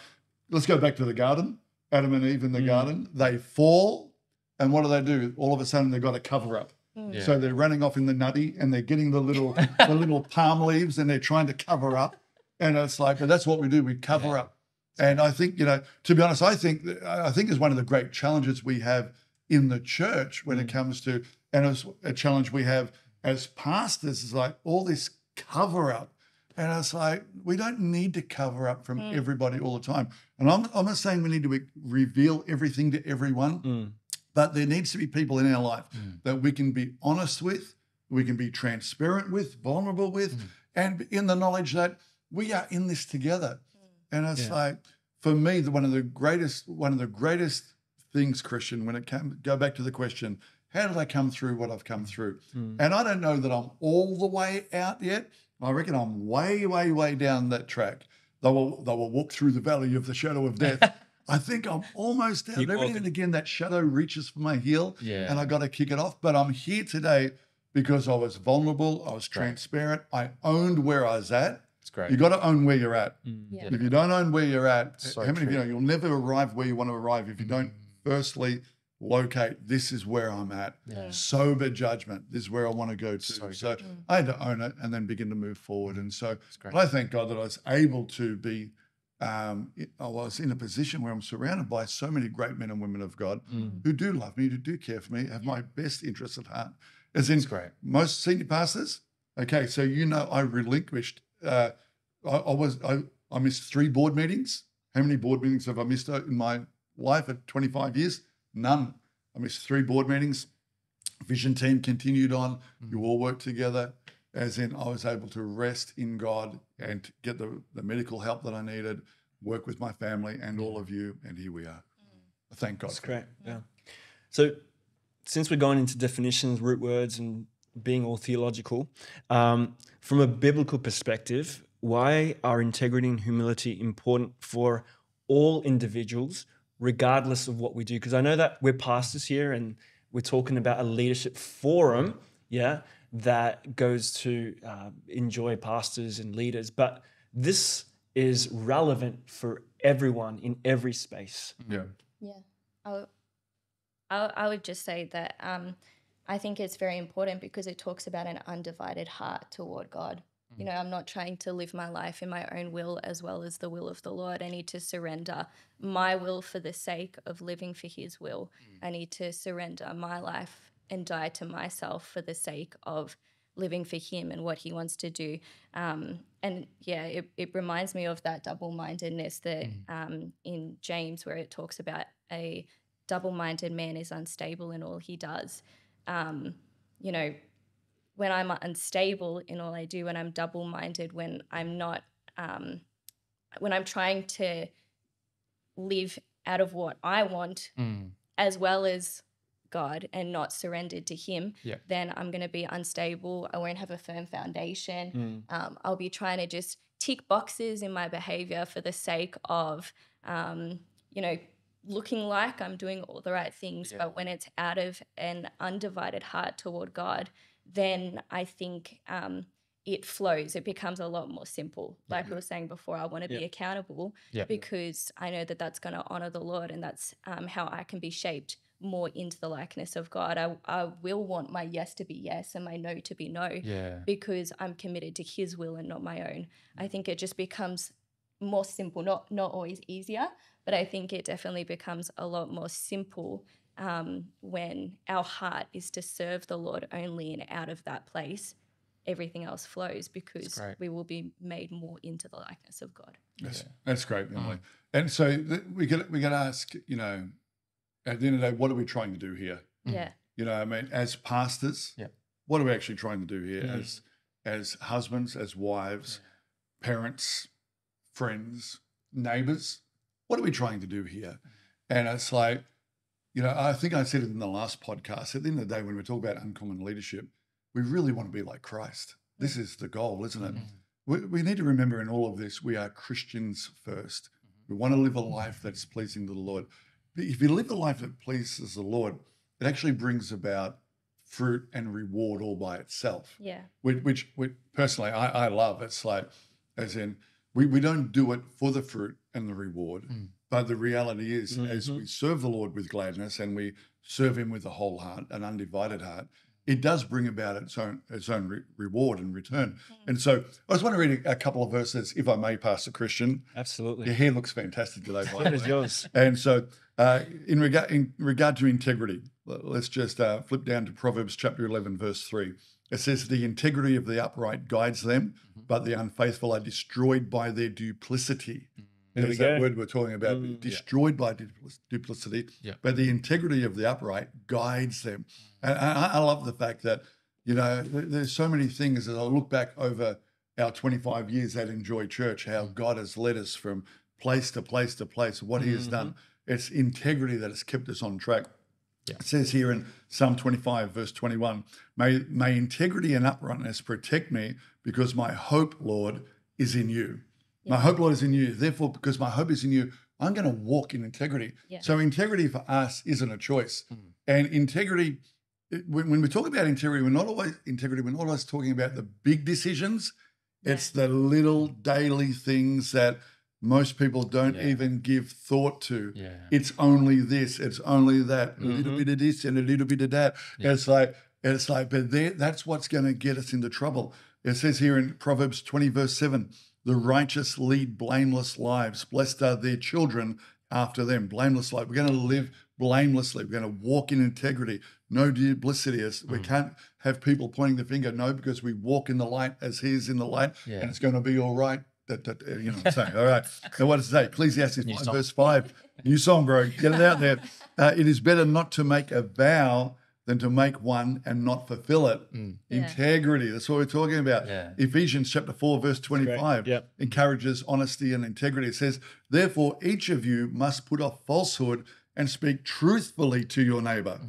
Let's go back to the garden. Adam and Eve in the Mm. garden, they fall. And what do they do? All of a sudden, they've got to cover up. Yeah. So they're running off in the nutty and they're getting the little the little palm leaves and they're trying to cover up. And it's like, but that's what we do. We cover up. And I think, you know, to be honest, I think I think is one of the great challenges we have in the church when it comes to, and it's a challenge we have as pastors is like all this cover up. And it's like, we don't need to cover up from everybody all the time. And I'm, I'm not saying we need to reveal everything to everyone, Mm. but there needs to be people in our life Mm. that we can be honest with, we can be transparent with, vulnerable with, Mm. and in the knowledge that we are in this together. And it's Yeah. like, for me, the, one of the greatest, one of the greatest things, Christian, when it came, go back to the question, how did I come through what I've come through? Mm. And I don't know that I'm all the way out yet. I reckon I'm way, way, way down that track. They will, they will walk through the valley of the shadow of death. I think I'm almost out. Keep Every now and again, that shadow reaches for my heel Yeah. and I got to kick it off. But I'm here today because I was vulnerable, I was transparent, I owned where I was at. It's great. You got to own where you're at. Yeah. If you don't own where you're at, So how many of you know you'll never arrive where you want to arrive if you don't firstly locate this is where I'm at. Yeah. Sober judgment. This is where I want to go to. So So, I had to own it and then begin to move forward. And so great. but I thank God that I was able to be. Um, I was in a position where I'm surrounded by so many great men and women of God Mm. who do love me, who do care for me, have my best interests at heart. As in It's great. most senior pastors. Okay, so you know I relinquished. Uh, I, I was I, I missed three board meetings. How many board meetings have I missed in my life at 25 years? None. I missed three board meetings. Vision team continued on. You all worked together. As in, I was able to rest in God and get the, the medical help that I needed, work with my family and all of you, and here we are. Thank God. That's great. Yeah. So, since we're going into definitions, root words, and being all theological, um, from a biblical perspective, why are integrity and humility important for all individuals, regardless of what we do? Because I know that we're pastors here and we're talking about a leadership forum, yeah, that goes to uh, enjoy pastors and leaders. But this is relevant for everyone in every space. Yeah. Yeah, I, w- I, I would just say that um, I think it's very important because it talks about an undivided heart toward God. You know, I'm not trying to live my life in my own will as well as the will of the Lord. I need to surrender my will for the sake of living for His will. I need to surrender my life and die to myself for the sake of living for Him and what He wants to do. Um, and yeah, it, it reminds me of that double mindedness that um, in James, where it talks about a double minded man is unstable in all he does. Um, you know, when I'm unstable in all I do, when I'm double minded, when I'm not, um, when I'm trying to live out of what I want Mm. as well as God and not surrendered to Him, Yeah. then I'm going to be unstable. I won't have a firm foundation. Um, I'll be trying to just tick boxes in my behavior for the sake of, um, you know, looking like I'm doing all the right things. Yeah. But when it's out of an undivided heart toward God, then I think um, it flows. It becomes a lot more simple. Like we were saying before, I want to be accountable Yeah. because I know that that's going to honor the Lord and that's um, how I can be shaped more into the likeness of God. I, I will want my yes to be yes and my no to be no Yeah. because I'm committed to His will and not my own. I think it just becomes more simple, not not always easier, but I think it definitely becomes a lot more simple um, when our heart is to serve the Lord only, and out of that place, everything else flows because we will be made more into the likeness of God. That's, that's great, Emily. And so th- we get we got to ask, you know, at the end of the day, what are we trying to do here? Yeah, You know, I mean, as pastors, Yeah. what are we actually trying to do here? Mm. As as husbands, as wives, parents, friends, neighbors, what are we trying to do here? And it's like, you know, I think I said it in the last podcast. At the end of the day, when we talk about uncommon leadership, we really want to be like Christ. This is the goal, isn't it? Mm-hmm. We, we need to remember in all of this, we are Christians first. Mm-hmm. We want to live a life that's pleasing to the Lord. If you live a life that pleases the Lord, it actually brings about fruit and reward all by itself yeah, which, which, which personally I, I love. It's like, as in, we, we don't do it for the fruit and the reward, but the reality is, as we serve the Lord with gladness and we serve Him with a whole heart, an undivided heart, it does bring about its own its own re- reward and return. And so, I just want to read a, a couple of verses, if I may, Pastor Christian. Absolutely. Your hair looks fantastic today, by That the is yours. And so, uh, in regard in regard to integrity, let's just uh, flip down to Proverbs chapter eleven, verse three. It says, "The integrity of the upright guides them, mm-hmm. but the unfaithful are destroyed by their duplicity." Mm-hmm. There we There's that word we're talking about, Mm. destroyed by duplicity. Yeah. But the integrity of the upright guides them. Mm. And I, I love the fact that, you know, there's so many things as I look back over our 25 years at Enjoy Church, how mm. God has led us from place to place to place, what He has done. Mm-hmm. It's integrity that has kept us on track. It says here in Psalm 25, verse 21, may, may integrity and uprightness protect me because my hope, Lord, is in you. My hope, Lord, is in you. Therefore, because my hope is in you, I'm going to walk in integrity. Yeah. So, integrity for us isn't a choice. Hmm. And integrity, when, when we talk about integrity, we're not always integrity. We're not always talking about the big decisions. It's the little daily things that most people don't Yeah. even give thought to. Yeah. It's only this. It's only that. A little Mhm. bit of this and a little bit of that. Yeah. It's like it's like, but there, that's what's going to get us into trouble. It says here in Proverbs 20, verse 7 the righteous lead blameless lives. Blessed are their children after them. Blameless life. We're going to live blamelessly. We're going to walk in integrity. No duplicity. It's- We can't have people pointing the finger. No, because we walk in the light as He is in the light, and it's going to be all right. That, that, uh, you know what I'm saying? All right. Now, what does it say? Ecclesiastes New 5, song. verse 5. New song, bro. Get it out there. Uh, it is better not to make a vow than to make one and not fulfill it. Mm. Yeah. Integrity. That's what we're talking about. Yeah. Ephesians chapter 4, verse 25 Yep. encourages honesty and integrity. It says, Therefore, each of you must put off falsehood and speak truthfully to your neighbor.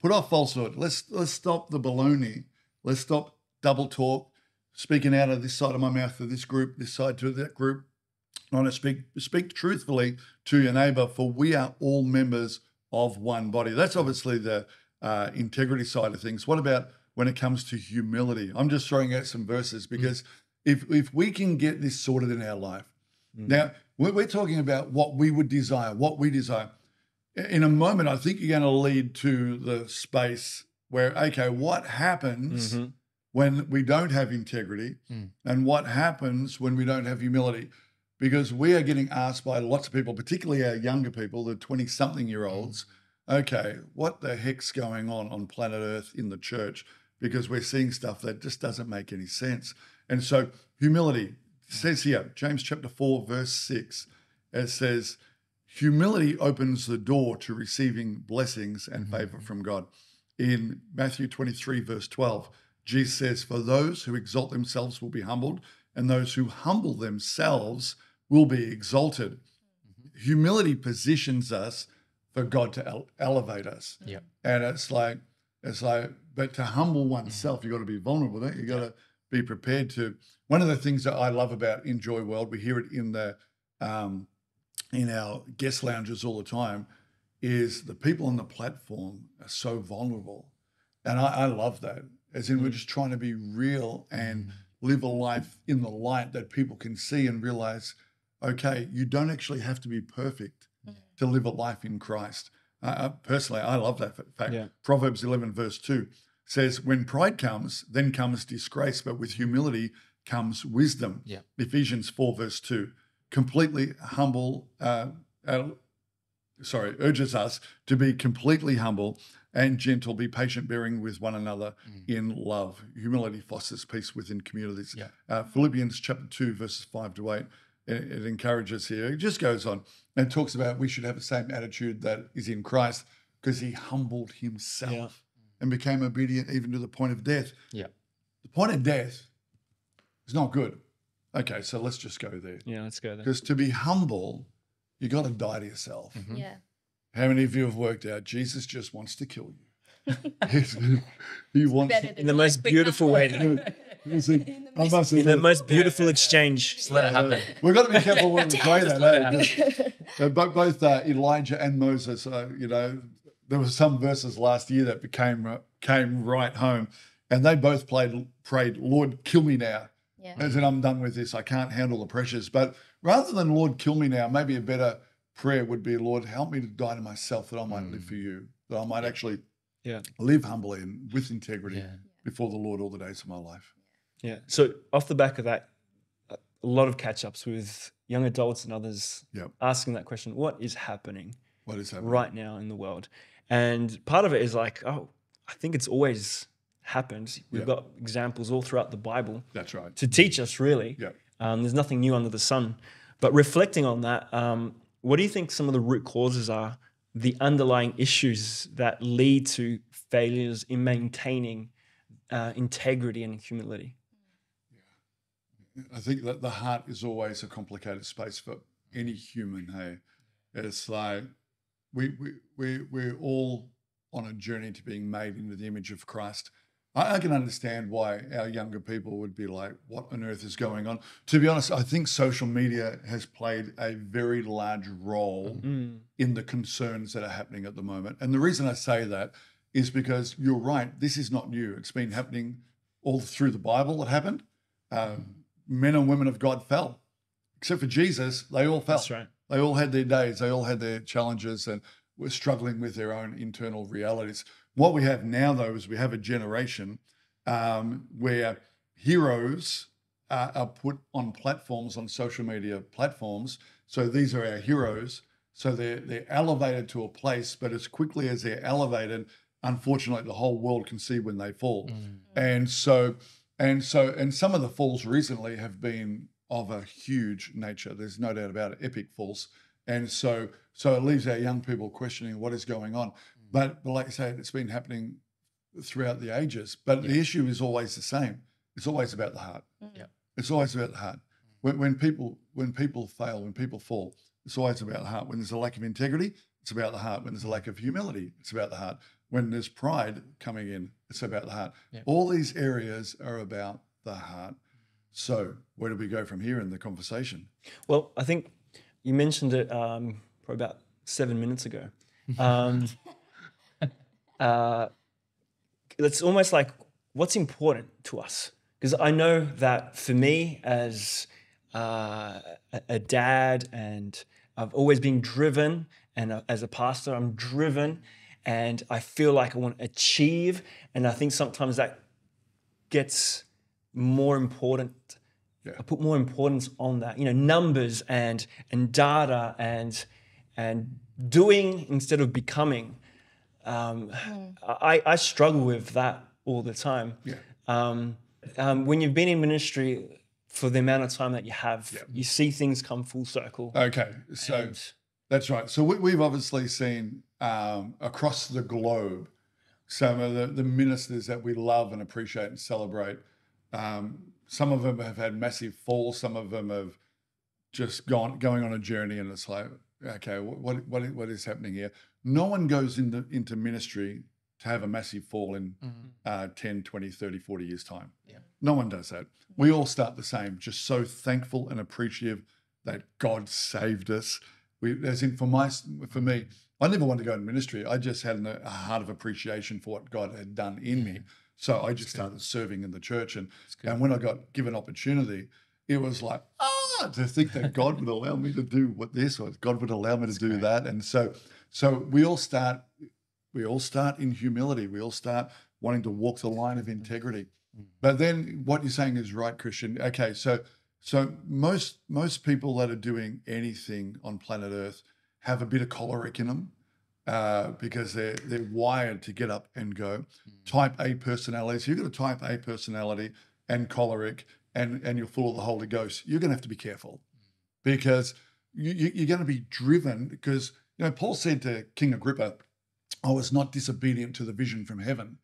Put off falsehood. Let's let's stop the baloney. Let's stop double talk, speaking out of this side of my mouth to this group, this side to that group. I want to speak speak truthfully to your neighbor, for we are all members of one body. That's obviously the uh, integrity side of things, what about when it comes to humility? I'm just throwing out some verses because if if we can get this sorted in our life, now we're, we're talking about what we would desire, what we desire. In a moment, I think you're going to lead to the space where okay, what happens Mhm. When we don't have integrity, Mm. and what happens when we don't have humility? Because we are getting asked by lots of people, particularly our younger people, the 20 something year olds, hmm. okay, what the heck's going on on planet Earth in the church? Because we're seeing stuff that just doesn't make any sense. And so, humility hmm. says here, James chapter 4, verse 6, it says, Humility opens the door to receiving blessings and hmm, favor from God. In Matthew 23, verse 12, Jesus says, For those who exalt themselves will be humbled, and those who humble themselves will be exalted. Humility positions us for God to ele- elevate us. Yep. And it's like, it's like, but to humble oneself, you've got to be vulnerable. Don't you? You've got to be prepared to. One of the things that I love about Enjoy World, we hear it in the um, in our guest lounges all the time, is the people on the platform are so vulnerable. And I, I love that. As in, we're just trying to be real and live a life in the light that people can see and realize, okay, you don't actually have to be perfect to live a life in Christ. Uh, personally, I love that fact. Yeah. Proverbs 11, verse 2 says, When pride comes, then comes disgrace, but with humility comes wisdom. Yeah. Ephesians 4, verse 2. Completely humble, uh, uh, sorry, urges us to be completely humble and gentle, be patient, bearing with one another in love. Humility fosters peace within communities. Yeah. Uh, Philippians chapter 2, verses 5 to 8. It, it encourages here. It just goes on and talks about we should have the same attitude that is in Christ because he humbled himself Yeah. and became obedient even to the point of death. Yeah. The point of death is not good. Okay, so let's just go there. Yeah, let's go there. Because to be humble, you got to die to yourself. Yeah. How many of you have worked out Jesus just wants to kill you? he wants. Better than In the most beautiful way. number. Listen, I must In the most beautiful exchange. Just let it happen. we've got to be careful when we say that. let eh? Uh, both uh, Elijah and Moses, uh, you know, there were some verses last year that became uh, came right home, and they both played prayed, "Lord, kill me now." Yeah. As in, I'm done with this. I can't handle the pressures. But rather than "Lord, kill me now," maybe a better prayer would be, "Lord, help me to die to myself, that I might live for You, that I might actually Yeah. live humbly and with integrity Yeah. before the Lord all the days of my life." Yeah. So off the back of that, a lot of catch ups with young adults and others Yep. asking that question: What is happening What is happening? right now in the world? And part of it is like, oh, I think it's always happened. We've Yeah. got examples all throughout the Bible That's right. to teach us, really. Yeah. Um, there's nothing new under the sun. But reflecting on that, um, what do you think some of the root causes are, the underlying issues that lead to failures in maintaining uh, integrity and humility? Yeah. I think that the heart is always a complicated space for any human. Hey, it's like we we we we're all on a journey to being made into the image of Christ. I, I can understand why our younger people would be like, "What on earth is going on?" To be honest, I think social media has played a very large role Mm. in the concerns that are happening at the moment. And the reason I say that is because you're right. This is not new. It's been happening all through the Bible. It happened. Um, men and women of God fell, except for Jesus. They all fell. That's right. They all had their days. They all had their challenges and were struggling with their own internal realities. What we have now, though, is we have a generation um, where heroes uh, are put on platforms, on social media platforms. So these are our heroes. So they're, they're elevated to a place, but as quickly as they're elevated, unfortunately, the whole world can see when they fall. And so, and so, and some of the falls recently have been of a huge nature. There's no doubt about it, epic falls. And so, so it leaves our young people questioning what is going on. But, but like I say, it's been happening throughout the ages. But the issue is always the same. It's always about the heart. Yeah. It's always about the heart. When, when people when people fail, when people fall, it's always about the heart. When there's a lack of integrity, it's about the heart. When there's a lack of humility, it's about the heart. When there's pride coming in, it's about the heart. Yeah. All these areas are about the heart. So where do we go from here in the conversation? Well, I think you mentioned it um, probably about seven minutes ago. Um, uh, it's almost like what's important to us. Because I know that for me, as uh, a, dad, and I've always been driven, and uh, as a pastor, I'm driven, and I feel like I want to achieve, and I think sometimes that gets more important. Yeah. I put more importance on that, you know, numbers and and data and and doing instead of becoming. Um, I, I struggle with that all the time. Yeah. Um, um, when you've been in ministry for the amount of time that you have, you see things come full circle. Okay, so And- that's right. So we, we've obviously seen um, across the globe some of the, the ministers that we love and appreciate and celebrate. Um, some of them have had massive falls. Some of them have just gone going on a journey, and it's like, okay, what what what is, happening here? No one goes into into ministry to have a massive fall in uh, 10, 20, 30, 40 years time. Yeah. No one does that. We all start the same, just so thankful and appreciative that God saved us. We, as in for my, for me, I never wanted to go in ministry. I just had a, a heart of appreciation for what God had done in me. So I just started serving in the church, and and when I got given opportunity, it was like ah to think that God would allow me to do what this was. God would allow me to do that, and so so we all start we all start in humility. We all start wanting to walk the line of integrity. But then what you're saying is right, Christian. Okay, so so most most people that are doing anything on planet Earth have a bit of choleric in them uh, because they're they're wired to get up and go. Type A personalities. So you've got a type A personality and choleric, and and you're full of the Holy Ghost. You're going to have to be careful because you, you're going to be driven because you know Paul said to King Agrippa, "I was not disobedient to the vision from heaven."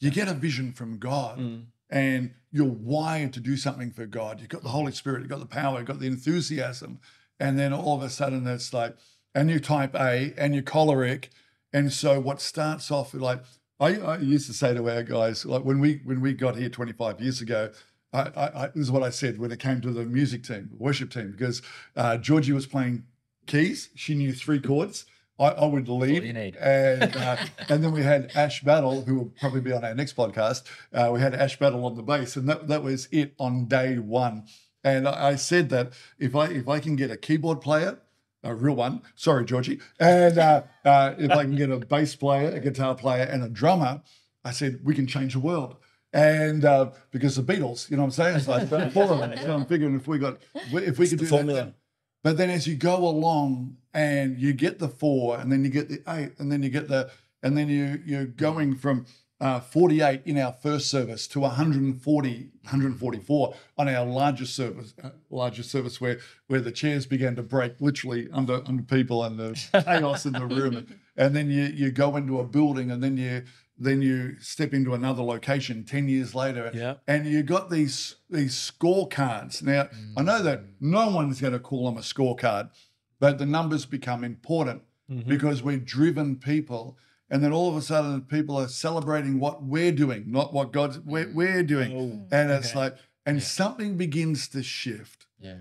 You get a vision from God, Mm. and you're wired to do something for God. You've got the Holy Spirit, you've got the power, you've got the enthusiasm, and then all of a sudden it's like, and you're type A, and you're choleric, and so what starts off like. I, I used to say to our guys, like when we when we got here 25 years ago, I, I, I, this is what I said when it came to the music team, worship team, because uh, Georgie was playing keys. She knew three chords. I, I would lead, you need. and uh, and then we had Ash Battle, who will probably be on our next podcast. Uh, we had Ash Battle on the bass, and that, that was it on day one. And I, I said that if I if I can get a keyboard player, a real one, sorry Georgie, and uh, uh, if I can get a bass player, a guitar player, and a drummer, I said we can change the world. And uh, because the Beatles, you know what I'm saying? It's like four of them. So I'm figuring if we got if we could do that, formula. but then as you go along and you get the four, and then you get the eight, and then you get the, and then you you're going from uh, 48 in our first service to 140, 144 on our largest service, uh, largest service where where the chairs began to break literally under under people and the chaos in the room, and then you you go into a building, and then you then you step into another location 10 years later Yeah. and you got these these scorecards. Now, I know that mm. no one's going to call them a scorecard, but the numbers become important mm-hmm. because we're driven people. And then all of a sudden, people are celebrating what we're doing, not what God's we're, mm. we're doing. Oh, and it's like, and something begins to shift. Yeah.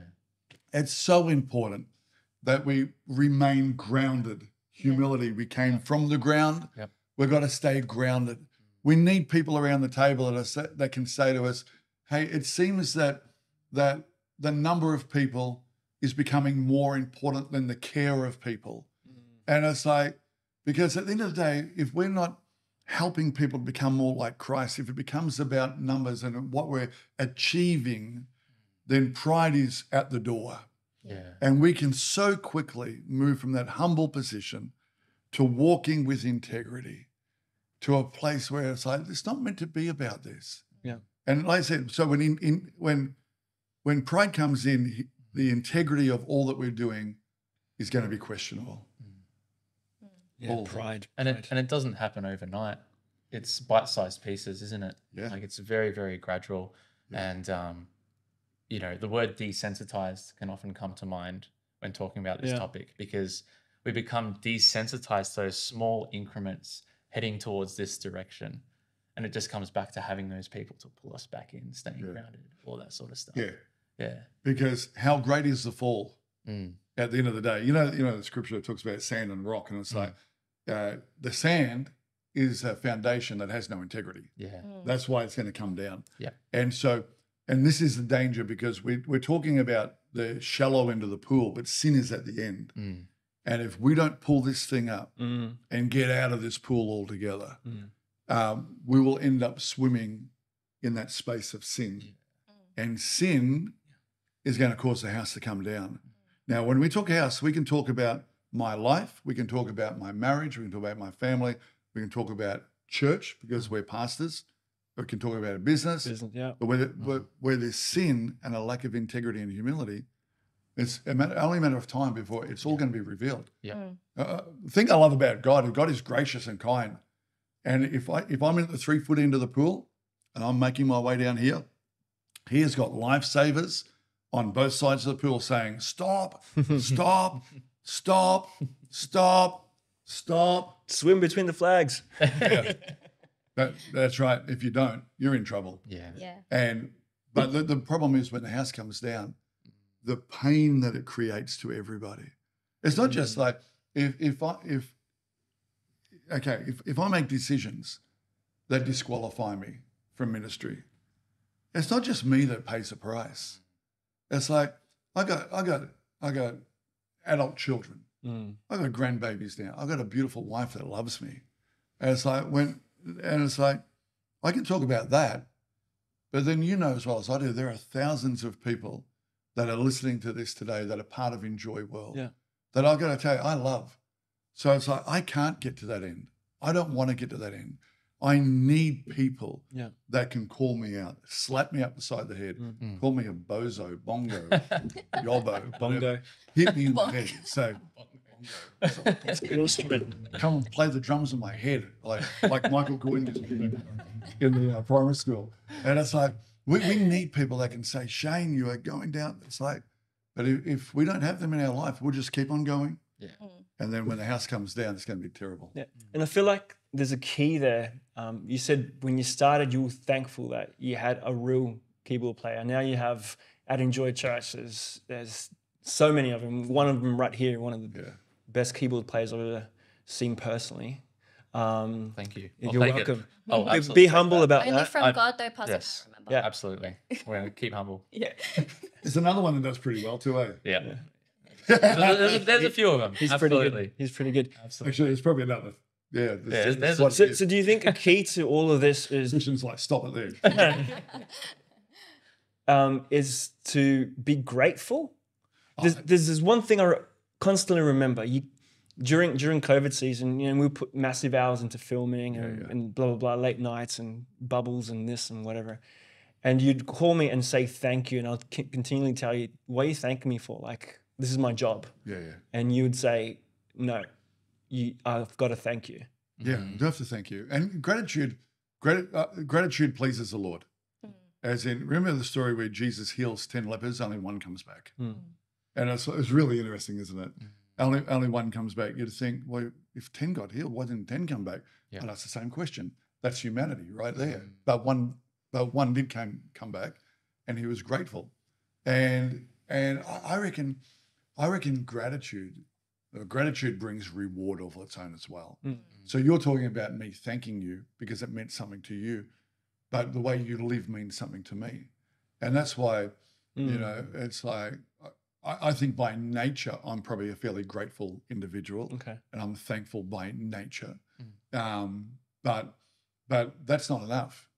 It's so important that we remain grounded. Humility. We came from the ground. Yep. We've got to stay grounded. We need people around the table that, are, that can say to us, "Hey, it seems that that the number of people is becoming more important than the care of people." Mm. And it's like because at the end of the day, if we're not helping people become more like Christ, if it becomes about numbers and what we're achieving, then pride is at the door. Yeah. And we can so quickly move from that humble position to walking with integrity to a place where it's like, it's not meant to be about this. Yeah. And like I said, so when in, in when when pride comes in, the integrity of all that we're doing is going to be questionable. Yeah, All of it. pride. And it and it doesn't happen overnight. It's bite-sized pieces, isn't it? Yeah. Like it's very, very gradual. Yeah. And um, you know, the word desensitized can often come to mind when talking about this Yeah. topic because we become desensitized to those small increments heading towards this direction. And it just comes back to having those people to pull us back in, staying Yeah. grounded, all that sort of stuff. Yeah. Yeah. Because how great is the fall? Mm. at the end of the day. You know, you know, the scripture talks about sand and rock, and it's Mm. like uh, the sand is a foundation that has no integrity. Yeah. That's why it's going to come down. Yeah. And so, and this is the danger because we, we're talking about the shallow end of the pool, but sin is at the end. Mm. And if we don't pull this thing up Mm. and get out of this pool altogether, Mm. um, we will end up swimming in that space of sin. And sin is going to cause the house to come down. Now, when we talk house, we can talk about my life, we can talk about my marriage, we can talk about my family, we can talk about church because we're pastors, we can talk about a business. Business, yeah. But where, the- where, where there's sin and a lack of integrity and humility, it's a matter, only a matter of time before it's all going to be revealed. Yeah. Uh, the thing I love about God is God is gracious and kind. And if I if I'm at the three foot end of the pool and I'm making my way down here, He has got lifesavers on both sides of the pool saying, "Stop, stop, stop, stop, stop." Swim between the flags. That, that's right. If you don't, you're in trouble. Yeah. Yeah. And but the, the problem is when the house comes down, the pain that it creates to everybody. It's not just like if if I if okay, if, if I make decisions that disqualify me from ministry, it's not just me that pays the price. It's like I got I got I got adult children. Mm. I got grandbabies now. I've got a beautiful wife that loves me. And it's like when and it's like I can talk about that, but then you know as well as I do, there are thousands of people that are listening to this today that are part of Enjoy World. Yeah. That I've got to tell you, I love. So it's like I can't get to that end. I don't want to get to that end. I need people Yeah. that can call me out, slap me up the side of the head, Mm. call me a bozo, bongo, yobbo, Bongo. hit me in the head. So It's a good instrument. come and play the drums in my head, like like Michael Gordon used in the uh, primary school. And it's like we, we need people that can say, Shane, you are going down. It's like, but if, if we don't have them in our life, we'll just keep on going. Yeah. And then when the house comes down, it's going to be terrible. Yeah. And I feel like there's a key there. Um, you said when you started, you were thankful that you had a real keyboard player. Now you have at Enjoy Church, there's, there's so many of them. One of them right here, one of the Yeah. best keyboard players I've ever seen personally. Um, Thank you. you're I'll it. welcome. Oh, Be- absolutely. Be humble about Only that. from I- God, though, Pastor yes. Kyle, remember. Yeah. Absolutely. We're going to keep humble. Yeah. There's another one that does pretty well too, eh? Yeah. There's, there's- there's a few of them. He's pretty good. He's pretty good. Absolutely. Actually, there's probably another. Yeah, there's, there's- there's what So, so do you think a key to all of this is Christians like stop it there. um, is to be grateful. Oh, There's, there's this one thing I re- constantly remember. You during during COVID season, you know, we put massive hours into filming and, yeah. and blah blah blah, late nights and bubbles and this and whatever. And you'd call me and say thank you, and I'll c- continually tell you, "What are you thanking me for? Like this is my job." Yeah, yeah. And you would say, "No, you, I've got to thank you." Yeah, mm-hmm. do have to thank you. And gratitude, grat- uh, gratitude pleases the Lord. Mm-hmm. As in, remember the story where Jesus heals 10 lepers, only one comes back. Mm. And it's, it's really interesting, isn't it? Only, only one comes back. You'd think, well, if 10 got healed, why didn't 10 come back? Yeah. And that's the same question. That's humanity right there. But one but one did come come back and he was grateful. And and I, I reckon I reckon gratitude uh, gratitude brings reward of its own as well. Mm. So you're talking about me thanking you because it meant something to you, but the way you live means something to me, and that's why you Mm. know it's like I, I think by nature I'm probably a fairly grateful individual, Okay. and I'm thankful by nature. Um, but but that's not enough.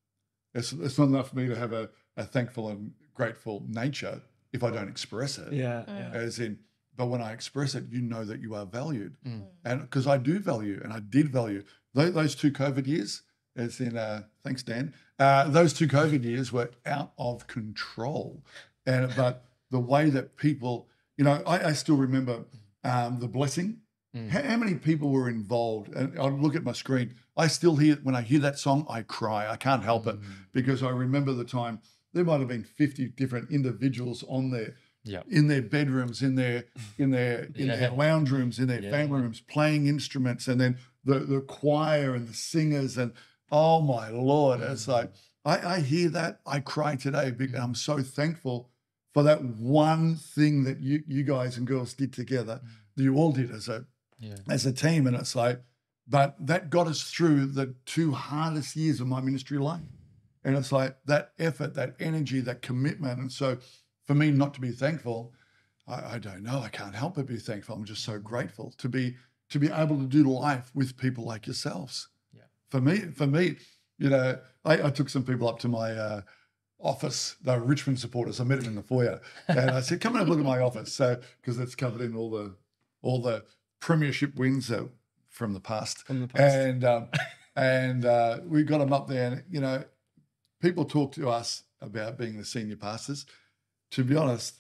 It's, it's not enough for me to have a, a thankful and grateful nature if I don't express it Yeah. yeah. as in but when i express it you know that you are valued Mm. and because i do value and i did value those, those two covid years as in uh, thanks dan uh, those two covid years were out of control and but the way that people you know i, I still remember um, the blessing Mm. how, how many people were involved? And i look at my screen. I still hear when i hear that song i cry. I can't help it mm. because i remember the time there might have been 50 different individuals on there Yeah. in their bedrooms, in their in their in their lounge rooms, in their Yeah. family rooms, playing instruments, and then the the choir and the singers, and oh my lord, it's mm. like I, I hear that, I cry today because mm. I'm so thankful for that one thing that you you guys and girls did together, that you all did as a Yeah. as a team, and it's like but that got us through the two hardest years of my ministry life. And it's like that effort, that energy, that commitment. And so for me not to be thankful, I, I don't know. I can't help but be thankful. I'm just so grateful to be to be able to do life with people like yourselves. Yeah. For me, for me, you know, I, I took some people up to my uh, office. They were Richmond supporters. I met them in the foyer, and I said, "Come and have a look at my office." So because it's covered in all the all the premiership wins uh, from the past, From the past. and um, and uh, we got them up there. And you know, people talk to us about being the senior pastors. To be honest,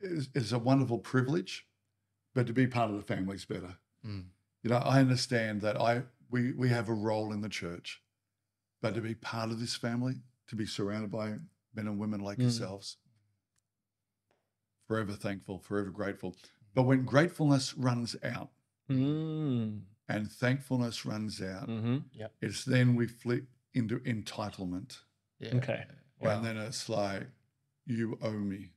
it's, it's a wonderful privilege, but to be part of the family is better. Mm. You know, I understand that I we we have a role in the church, but to be part of this family, to be surrounded by men and women like Mm. yourselves, forever thankful, forever grateful. But when gratefulness runs out Mm. and thankfulness runs out, hmm it's then we flip into entitlement. Yeah. Okay. Wow. And then it's like, you owe me.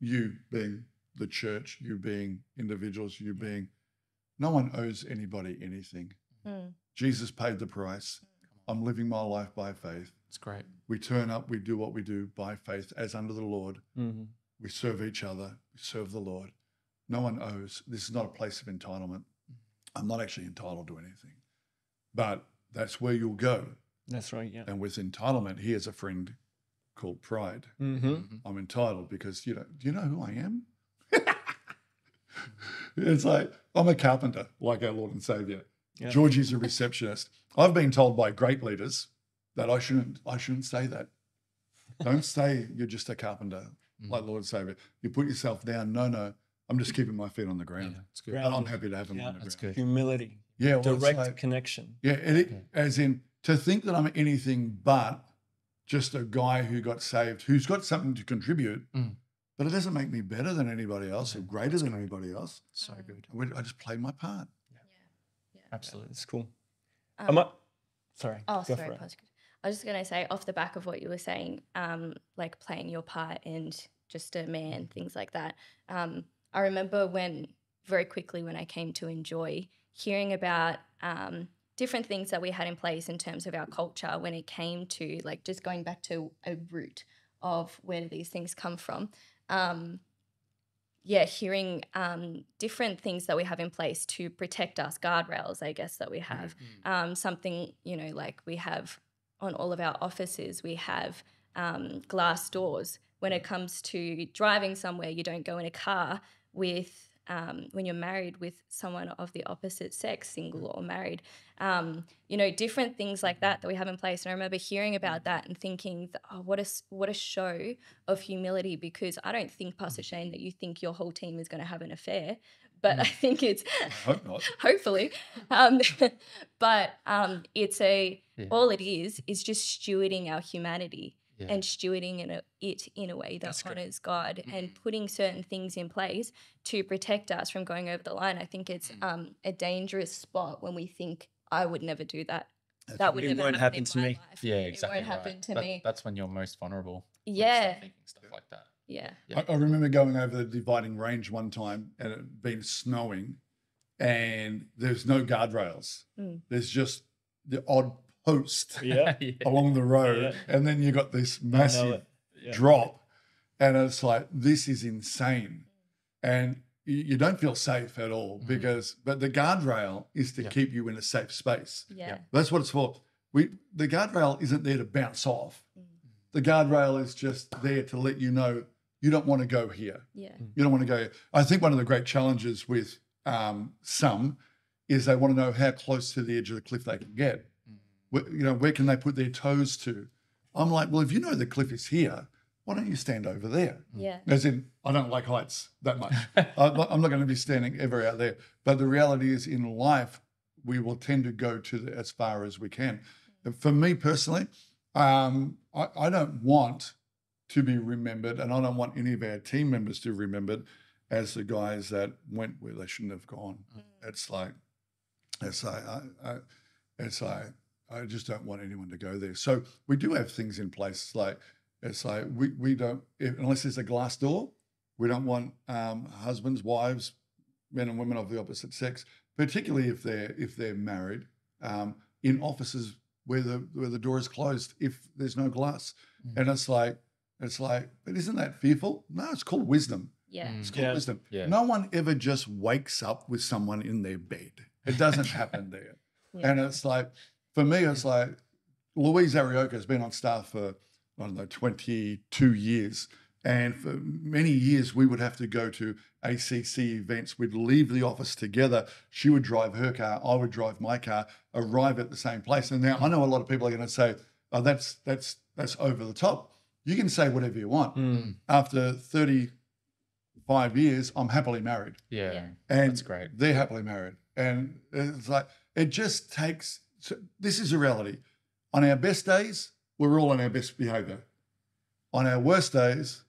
You being the church, you being individuals, you being, no one owes anybody anything. Mm. Jesus paid the price. I'm living my life by faith. It's great. We turn up, we do what we do by faith as under the Lord. hmm We serve each other, we serve the Lord. No one owes. This is not a place of entitlement. I'm not actually entitled to anything. But that's where you'll go. That's right. Yeah. And with entitlement, he has a friend called pride. hmm I'm entitled because you know, do you know who I am? it's like I'm a carpenter, like our Lord and Savior. Yeah. Georgie's a receptionist. I've been told by great leaders that I shouldn't I shouldn't say that. Don't say you're just a carpenter, like Lord and Savior. You put yourself down. No, no. I'm just keeping my feet on the ground. it's good. And I'm happy to have them Yeah, on the That's ground. good. Humility, Yeah, well, direct like- connection. yeah, and it, Okay. as in to think that I'm anything but just a guy who got saved, who's got something to contribute, Mm. but it doesn't make me better than anybody else or Yeah, greater than anybody else. So good. I I just played my part. Absolutely. It's cool. Um, Am I? Sorry. Oh, go sorry, for it. I was just going to say, off the back of what you were saying, um, like playing your part and just a man, things like that. Um, I remember when, very quickly, when I came to enjoy hearing about um, different things that we had in place in terms of our culture when it came to like just going back to a root of where do these things come from. Um, yeah, hearing um, different things that we have in place to protect us, guardrails, I guess, that we have. Um, something, you know, like we have on all of our offices, we have um, glass doors. When it comes to driving somewhere, you don't go in a car with, um, when you're married with someone of the opposite sex, single or married. Um, you know, different things like that that we have in place. And I remember hearing about that and thinking, that, oh, what a what a show of humility. Because I don't think, Pastor Shane, that you think your whole team is going to have an affair, but I think it's I hope not. hopefully. Um, but um, it's a Yeah. all it is is just stewarding our humanity Yeah. and stewarding in a, it in a way that That's great. honors God and putting certain things in place to protect us from going over the line. I think it's um, a dangerous spot when we think I would never do that. that would It never won't happen, happen to me. life. Yeah, exactly. It won't happen to That- me. That's when you're most vulnerable. Yeah. start thinking stuff like that. Yeah. Yeah. I, I remember going over the dividing range one time and it had been snowing and there's no guardrails. Mm. There's just the odd post Yeah. yeah. along the road. Yeah. And then you got this massive. Yeah. drop. And it's like, this is insane. And you, you don't feel safe at all Mhm. because, but the guardrail is to Yeah. keep you in a safe space. Yeah. That's what it's for. We the guardrail isn't there to bounce off. Mm. The guardrail is just there to let you know you don't want to go here. Yeah. You don't want to go. Here. I think one of the great challenges with um, some is they want to know how close to the edge of the cliff they can get. Where, you know, where can they put their toes to? I'm like, well, if you know the cliff is here, why don't you stand over there? Mm. Yeah. As in, I don't like heights that much. I'm not, not going to be standing ever out there. But the reality is, in life, we will tend to go to the, as far as we can. Mm. And For me personally, um, I, I don't want to be remembered, and I don't want any of our team members to be remembered as the guys that went where they shouldn't have gone. Mm. It's like, it's like, I, I, it's like, I just don't want anyone to go there. So we do have things in place. Like, it's like we, we don't, if, unless there's a glass door, we don't want um, husbands, wives, men and women of the opposite sex, particularly if they're if they're married, um, in offices where the where the door is closed if there's no glass, Mm. and it's like it's like, but isn't that fearful? No, it's called wisdom. Yeah. Mm. It's called Yeah. wisdom. Yeah. No one ever just wakes up with someone in their bed. It doesn't happen there. Yeah. And it's like, for me, it's like Louise Arioka has been on staff for, I don't know, 22 years. And for many years, we would have to go to ACC events. We'd leave the office together. She would drive her car, I would drive my car, arrive at the same place. And now I know a lot of people are going to say, "Oh, that's that's that's over the top." You can say whatever you want. Mm. After 35 years, I'm happily married Yeah. Yeah. and That's great. They're happily married, and it's like it just takes. So this is a reality. On our best days, we're all on our best behavior. On our worst days,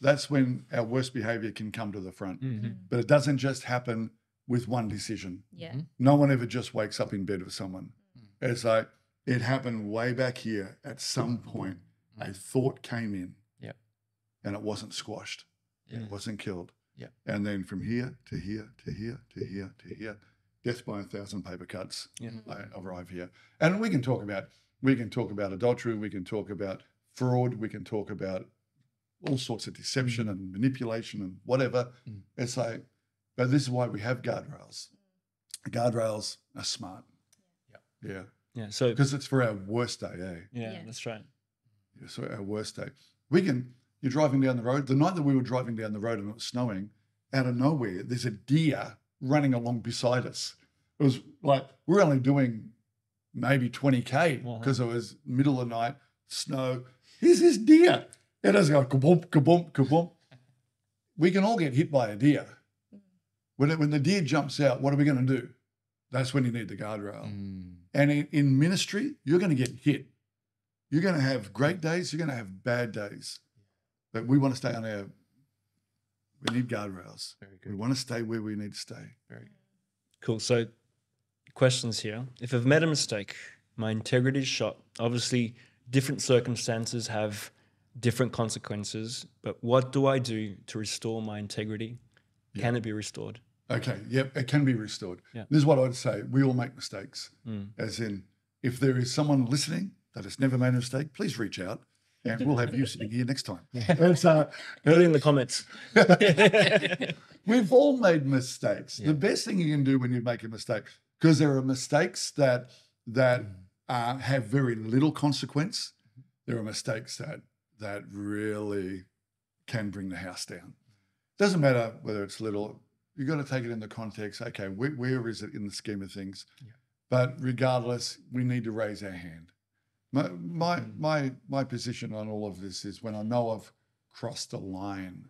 that's when our worst behavior can come to the front. Mhm. But it doesn't just happen with one decision. Yeah. No one ever just wakes up in bed with someone. Mm. It's like it happened way back here. At some point, a thought came in, Yep. and it wasn't squashed. Yeah. It wasn't killed. Yep. And then from here to here to here to here to here, death by a thousand paper cuts. Yeah. I arrive here, and we can talk about we can talk about adultery, we can talk about fraud, we can talk about all sorts of deception and manipulation and whatever. Mm. It's like, but this is why we have guardrails. Guardrails are smart. Yep. Yeah, Yeah. So because it's for our worst day, eh? yeah, Yeah. that's right. Yeah, so our worst day. We can, you're driving down the road. The night that we were driving down the road and it was snowing, out of nowhere, there's a deer running along beside us. It was like, we're only doing maybe 20K Uh-huh. because it was middle of the night, snow. Here's this deer. It does go kaboom, kaboom, kaboom. We can all get hit by a deer. When, it, when the deer jumps out, what are we going to do? That's when you need the guardrail. Mm. And in, in ministry, you're going to get hit. You're going to have great days, you're going to have bad days. But we want to stay on our, we need guardrails. Very We want to stay where we need to stay. Very good. Cool. So, questions here. If I've made a mistake, my integrity is shot. Obviously, different circumstances have different consequences. But what do I do to restore my integrity? Can it be restored? Okay, yep, it can be restored. Yeah. This is what I would say. We all make mistakes. Mm. As in, if there is someone listening that has never made a mistake, please reach out and we'll have you sitting here next time. It's, uh, Put it in the comments. We've all made mistakes. The best thing you can do when you make a mistake, because there are mistakes that that uh, have very little consequence. There are mistakes that that really can bring the house down. Doesn't matter whether it's little. You've got to take it in the context. Okay, where, where is it in the scheme of things? Yeah. But regardless, we need to raise our hand. My my my my position on all of this is when I know I've crossed a line,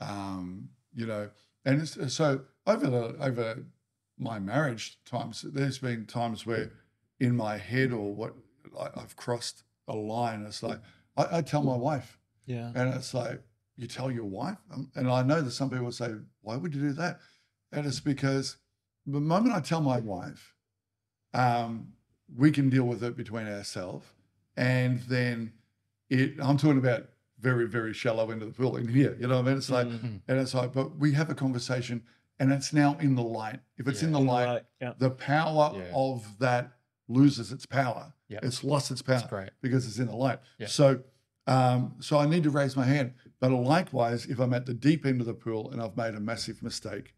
um, you know, and it's, so over the over my marriage times, there's been times where in my head or what I, I've crossed a line. It's like I, I tell my wife, Yeah. and it's like you tell your wife, Um, and I know that some people say, "Why would you do that?" And it's because the moment I tell my wife, um, we can deal with it between ourselves, and then it. I'm talking about very, very shallow into the pool in here. You know what I mean? It's like, Mhm. and it's like, but we have a conversation, and it's now in the light. If it's in the light, Right. Yeah. the power Yeah. of that loses its power. Yeah. It's lost its power That's great. because it's in the light. Yeah. So, um, so I need to raise my hand. But likewise, if I'm at the deep end of the pool and I've made a massive mistake,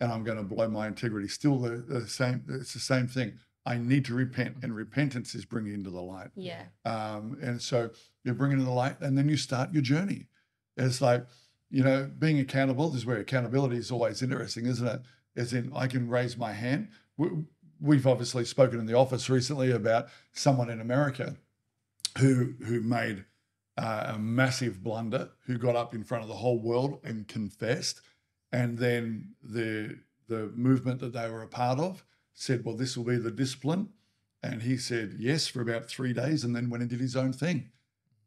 and I'm going to blow my integrity, still the, the same. It's the same thing. I need to repent, and repentance is bringing into the light. Yeah. Um, and so you bring it to the light, and then you start your journey. It's like, you know, being accountable. This is where accountability is always interesting, isn't it? As in, I can raise my hand. We- We've obviously spoken in the office recently about someone in America who who made uh, a massive blunder, who got up in front of the whole world and confessed, and then the the movement that they were a part of said, "Well, this will be the discipline." And he said yes for about three days, and then went and did his own thing.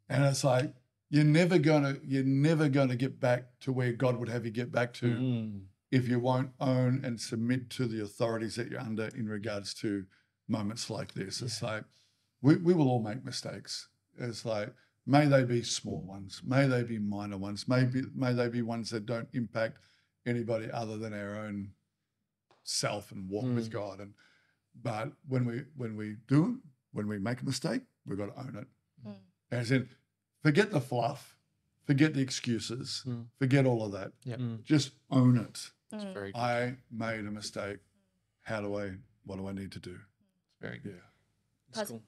And it's like you're never gonna you're never gonna get back to where God would have you get back to Mm. if you won't own and submit to the authorities that you're under in regards to moments like this. It's like we, we will all make mistakes. It's like may they be small ones, may they be minor ones, maybe may they be ones that don't impact anybody other than our own self and walk with God. And but when we when we do when we make a mistake, we've got to own it. Mm. As in, forget the fluff, forget the excuses, Mm. forget all of that. Yep. Mm. Just own it. It's Mm. very good. I made a mistake. How do I? What do I need to do? very good. Yeah. That's Pas- cool.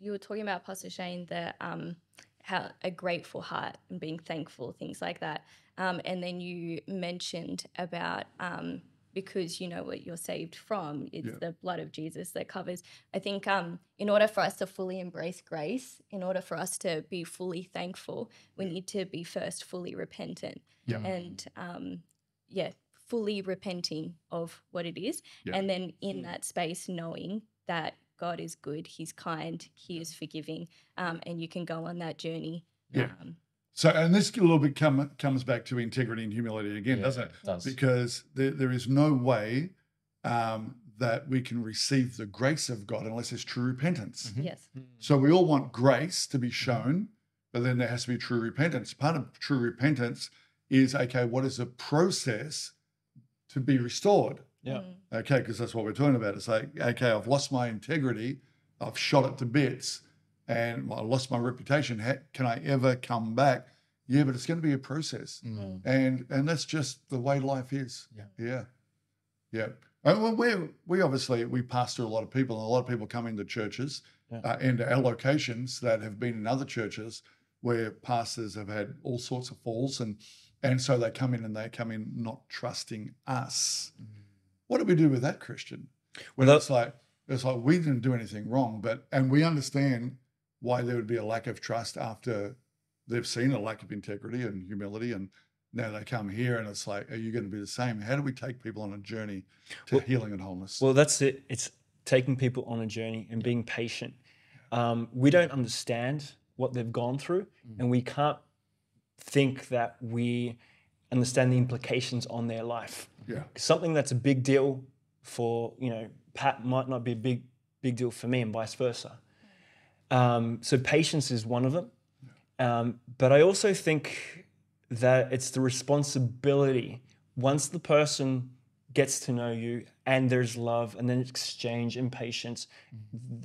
you were talking about Pastor Shane, the um, how a grateful heart and being thankful, things like that. Um, and then you mentioned about um, because you know what you're saved from, it's Yeah. the blood of Jesus that covers. I think um, in order for us to fully embrace grace, in order for us to be fully thankful, we need to be first fully repentant. Yeah. And um, yeah, fully repenting of what it is. Yeah. And then in that space, knowing that God is good, He's kind, He is forgiving, um, and you can go on that journey. Yeah. Um, So, and this a little bit come, comes back to integrity and humility again, Yeah, doesn't it? it does. Because there, there is no way um, that we can receive the grace of God unless there's true repentance. Mhm. yes. So we all want grace to be shown, but then there has to be true repentance. Part of true repentance is okay, what is the process to be restored? Yeah. Mm, Okay, because that's what we're talking about. It's like, okay, I've lost my integrity, I've shot it to bits, and I lost my reputation. Ha- Can I ever come back? Yeah, but it's going to be a process, Mm. and and that's just the way life is. Yeah. yeah, yeah. And well, we we obviously we pastor a lot of people, and a lot of people come into churches Yeah. uh, and our locations that have been in other churches where pastors have had all sorts of falls, and and so they come in and they come in not trusting us. What do we do with that, Christian? When Well, it's like it's like we didn't do anything wrong, but and we understand why there would be a lack of trust after they've seen a lack of integrity and humility, and now they come here and it's like, are you going to be the same? How do we take people on a journey to Well- healing and wholeness? Well, that's it. It's taking people on a journey and being patient. Um, we don't understand what they've gone through, and we can't think that we understand the implications on their life. yeah, Something that's a big deal for you know Pat might not be a big big deal for me, and vice versa. Um, so patience is one of them, um, but I also think that it's the responsibility. Once the person gets to know you and there's love and then exchange and patience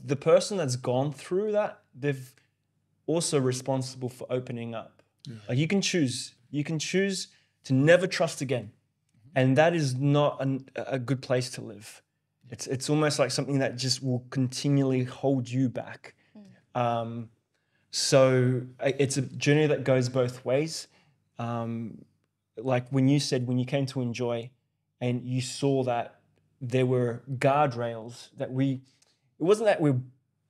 the person that's gone through that they've also responsible for opening up. Like you can choose. You can choose to never trust again. And that is not an, a good place to live. It's it's almost like something that just will continually hold you back um, so it's a journey that goes both ways. Um, like when you said when you came to enjoy and you saw that there were guardrails that we it wasn't that we're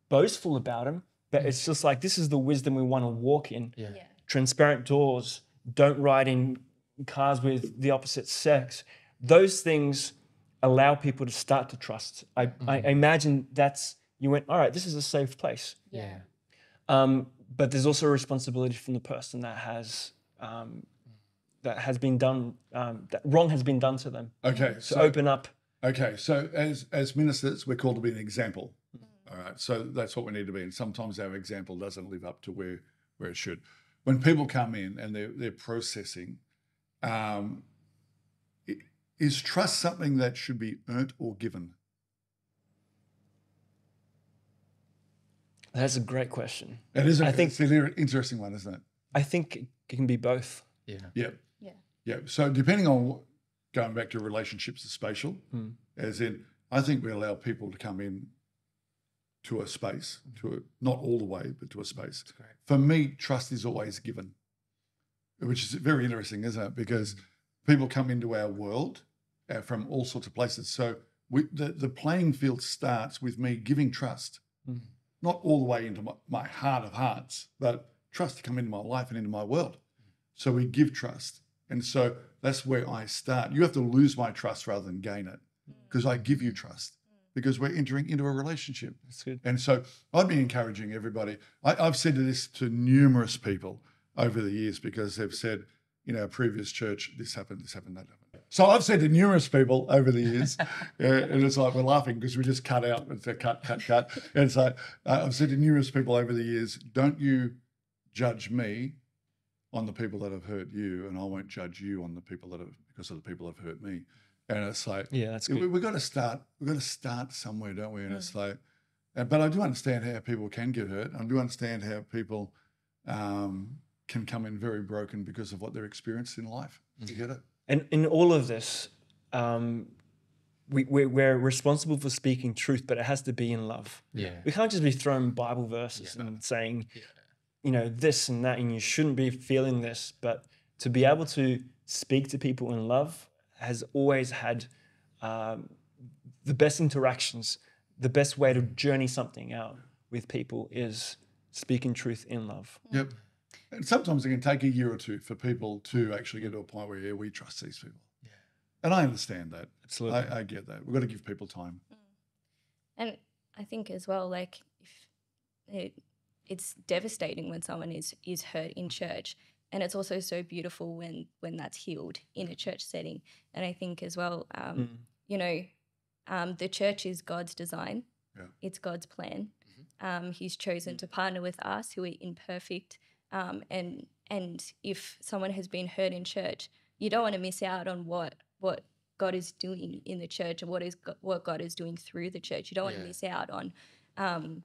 boastful about them but it's just like this is the wisdom we want to walk in. Yeah. Yeah. transparent doors don't ride in cars with the opposite sex. Those things allow people to start to trust. I, I imagine that's you went all right this is a safe place Yeah. um, but there's also a responsibility from the person that has um, that has been done um, that wrong has been done to them. okay. So, So open up. Okay, so as as ministers, we're called to be an example. All right, so that's what we need to be, and sometimes our example doesn't live up to where where it should. When people come in and they're they're processing, um, is trust something that should be earned or given? That's a great question. It is. A, I think- it's an interesting one, isn't it? I think it can be both. Yeah. Yeah. Yeah. Yeah. So depending on what- going back to relationships is spatial, Hmm. as in, I think we allow people to come in to a space, to a, not all the way, but to a space. great. For me, trust is always given, which is very interesting, isn't it? Because people come into our world uh, from all sorts of places. So we, the, the playing field starts with me giving trust, Mm. Not all the way into my, my heart of hearts, but trust to come into my life and into my world. So we give trust. And so that's where I start. You have to lose my trust rather than gain it mm. because I give you trust because we're entering into a relationship. That's good. And so I'd be encouraging everybody. I, I've said this to numerous people over the years because they've said, in our previous church, this happened, this happened, that happened. So I've said to numerous people over the years, uh, and it's like we're laughing because we just cut out, it's a cut, cut, cut. And it's like, uh, I've said to numerous people over the years, don't you judge me on the people that have hurt you, and I won't judge you on the people that have, because of the people that have hurt me. and it's like Yeah, that's we, good. we've got to start. We've got to start somewhere, don't we? And it's like, uh, but I do understand how people can get hurt. I do understand how people um, can come in very broken because of what they're experienced in life. You get it? And in all of this, um, we, we're, we're responsible for speaking truth, but it has to be in love. Yeah. We can't just be throwing Bible verses and saying, you know, this and that, and you shouldn't be feeling this. But to be able to speak to people in love has always had um, the best interactions. The best way to journey something out with people is speaking truth in love. Yep. And sometimes it can take a year or two for people to actually get to a point where yeah, we trust these people. Yeah. And I understand that. Absolutely. I, I get that. We've got to give people time. And I think as well, like if it, it's devastating when someone is is hurt in church, and it's also so beautiful when when that's healed in a church setting. And I think as well, um, Mm. you know, um, the church is God's design. Yeah. It's God's plan. Um, he's chosen to partner with us, who are imperfect. Um, and and if someone has been hurt in church, you don't want to miss out on what what God is doing in the church and what is what God is doing through the church. You don't want Yeah. to miss out on, um,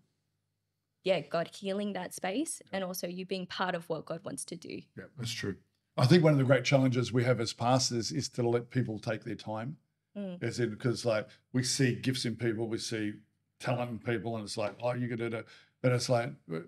yeah, God healing that space and also you being part of what God wants to do. Yeah, that's true. I think one of the great challenges we have as pastors is to let people take their time. Mm. As in, because like we see gifts in people, we see talent in people, and it's like, oh, you could do it. But it's like, uh,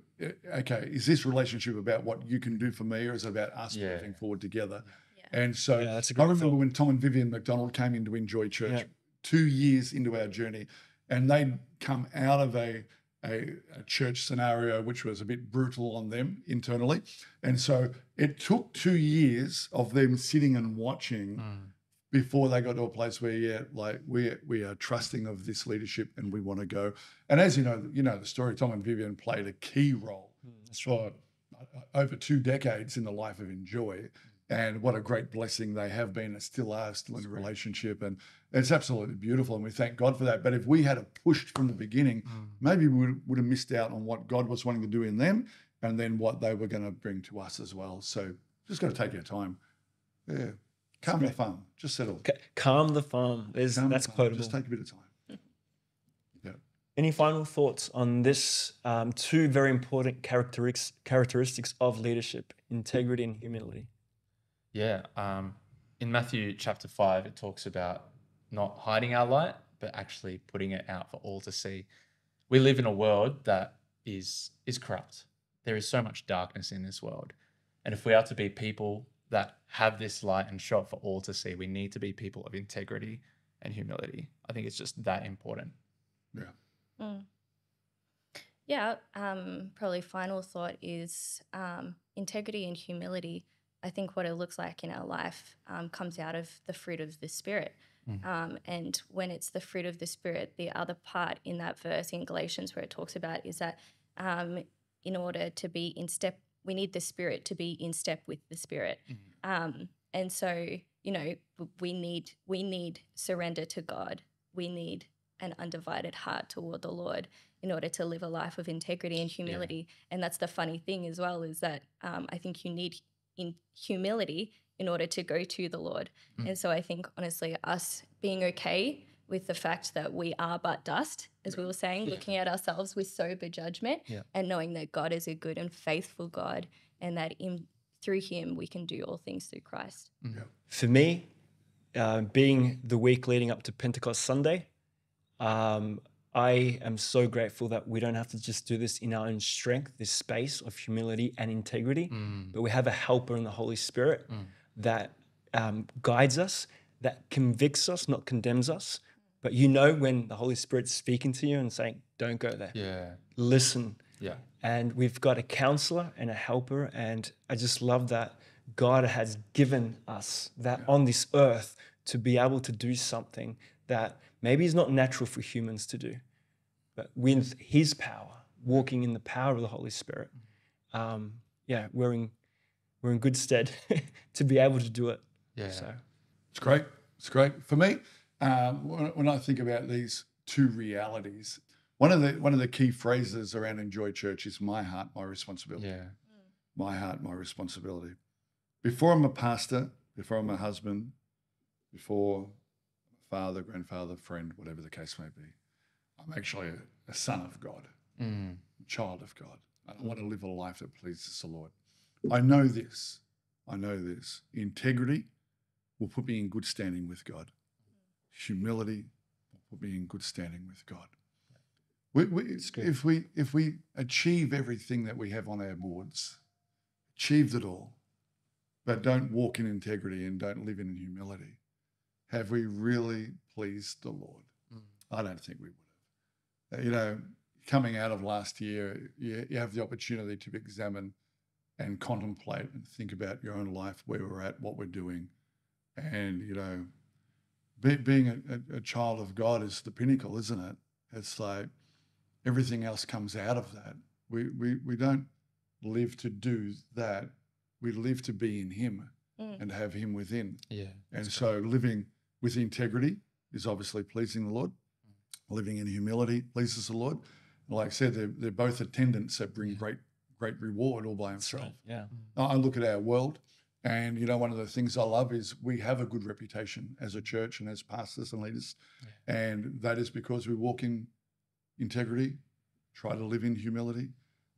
okay, is this relationship about what you can do for me, or is it about us Yeah. moving forward together? Yeah. And so Yeah, that's a I great remember thought. when Tom and Vivian McDonald came in to Enjoy Church Yeah. two years into our journey, and they'd come out of a, a, a church scenario which was a bit brutal on them internally. And so it took two years of them sitting and watching Mm. Before they got to a place where, yeah, like we we are trusting of this leadership and we want to go. And as you know, you know the story. Tom and Vivian played a key role for uh, over two decades in the life of Enjoy. And what a great blessing they have been and still are, still in a relationship. And it's absolutely beautiful. And we thank God for that. But if we had pushed from the beginning, maybe we would, would have missed out on what God was wanting to do in them and then what they were going to bring to us as well. So just got to take your time. Yeah. Calm the farm. Just settle. Ca- Calm the farm. There's, Calm the that's farm. quotable. Just take a bit of time. Yeah. Any final thoughts on this um, two very important characteristics characteristics of leadership: integrity and humility? Yeah. Um, in Matthew chapter 5, it talks about not hiding our light, but actually putting it out for all to see. We live in a world that is is corrupt. There is so much darkness in this world. And if we are to be people that have this light and show it for all to see, we need to be people of integrity and humility. I think it's just that important. Yeah. Mm. Yeah, um, probably final thought is um, integrity and humility. I think what it looks like in our life um, comes out of the fruit of the Spirit. Um, and when it's the fruit of the Spirit, the other part in that verse in Galatians where it talks about is that um, in order to be in step, we need the Spirit to be in step with the Spirit. Um, and so, you know, we need we need surrender to God. We need an undivided heart toward the Lord in order to live a life of integrity and humility. And that's the funny thing as well is that um, I think you need in humility in order to go to the Lord. And so I think honestly, us being okay with the fact that we are but dust, as we were saying, looking at ourselves with sober judgment Yeah. and knowing that God is a good and faithful God and that in through him we can do all things through Christ. For me, uh, being the week leading up to Pentecost Sunday, um, I am so grateful that we don't have to just do this in our own strength, this space of humility and integrity, but we have a helper in the Holy Spirit that um, guides us, that convicts us, not condemns us. But you know when the Holy Spirit's speaking to you and saying, don't go there, Yeah. listen. Yeah. And we've got a counselor and a helper. And I just love that God has given us that on this earth to be able to do something that maybe is not natural for humans to do, but with His power, walking in the power of the Holy Spirit. Um, yeah, we're in, we're in good stead to be able to do it. Yeah. So, It's great. It's great for me. Um, when, when I think about these two realities, one of the one of the key phrases around Enjoy Church is "My heart, my responsibility." Yeah. My heart, my responsibility. Before I'm a pastor, before I'm a husband, before father, grandfather, friend, whatever the case may be. I'm actually a, a son of God, Mm. a child of God. I want to live a life that pleases the Lord. I know this. I know this. Integrity will put me in good standing with God. Humility will put me in good standing with God. We, we, if we if we achieve everything that we have on our boards, achieved it all, but don't walk in integrity and don't live in humility, have we really pleased the Lord? Mm. I don't think we would have. Uh, You know, coming out of last year, you, you have the opportunity to examine and contemplate and think about your own life, where we're at, what we're doing. And, you know, be, being a, a, a child of God is the pinnacle, isn't it? It's like everything else comes out of that. We, we, we don't live to do that. We live to be in Him Mm. and have Him within. Yeah. And so living with integrity is obviously pleasing the Lord. Living in humility pleases the Lord. And like I said, they're, they're both attendants that bring great, great reward all by himself. Yeah. I I look at our world, and you know, one of the things I love is we have a good reputation as a church and as pastors and leaders, and that is because we walk in integrity, try to live in humility,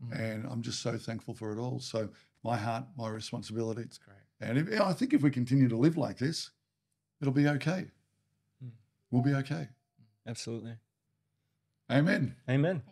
Mm. and I'm just so thankful for it all. So my heart, my responsibility, It's great. and if, I think if we continue to live like this, it'll be okay. Mm. We'll be okay. Absolutely. Amen. Amen.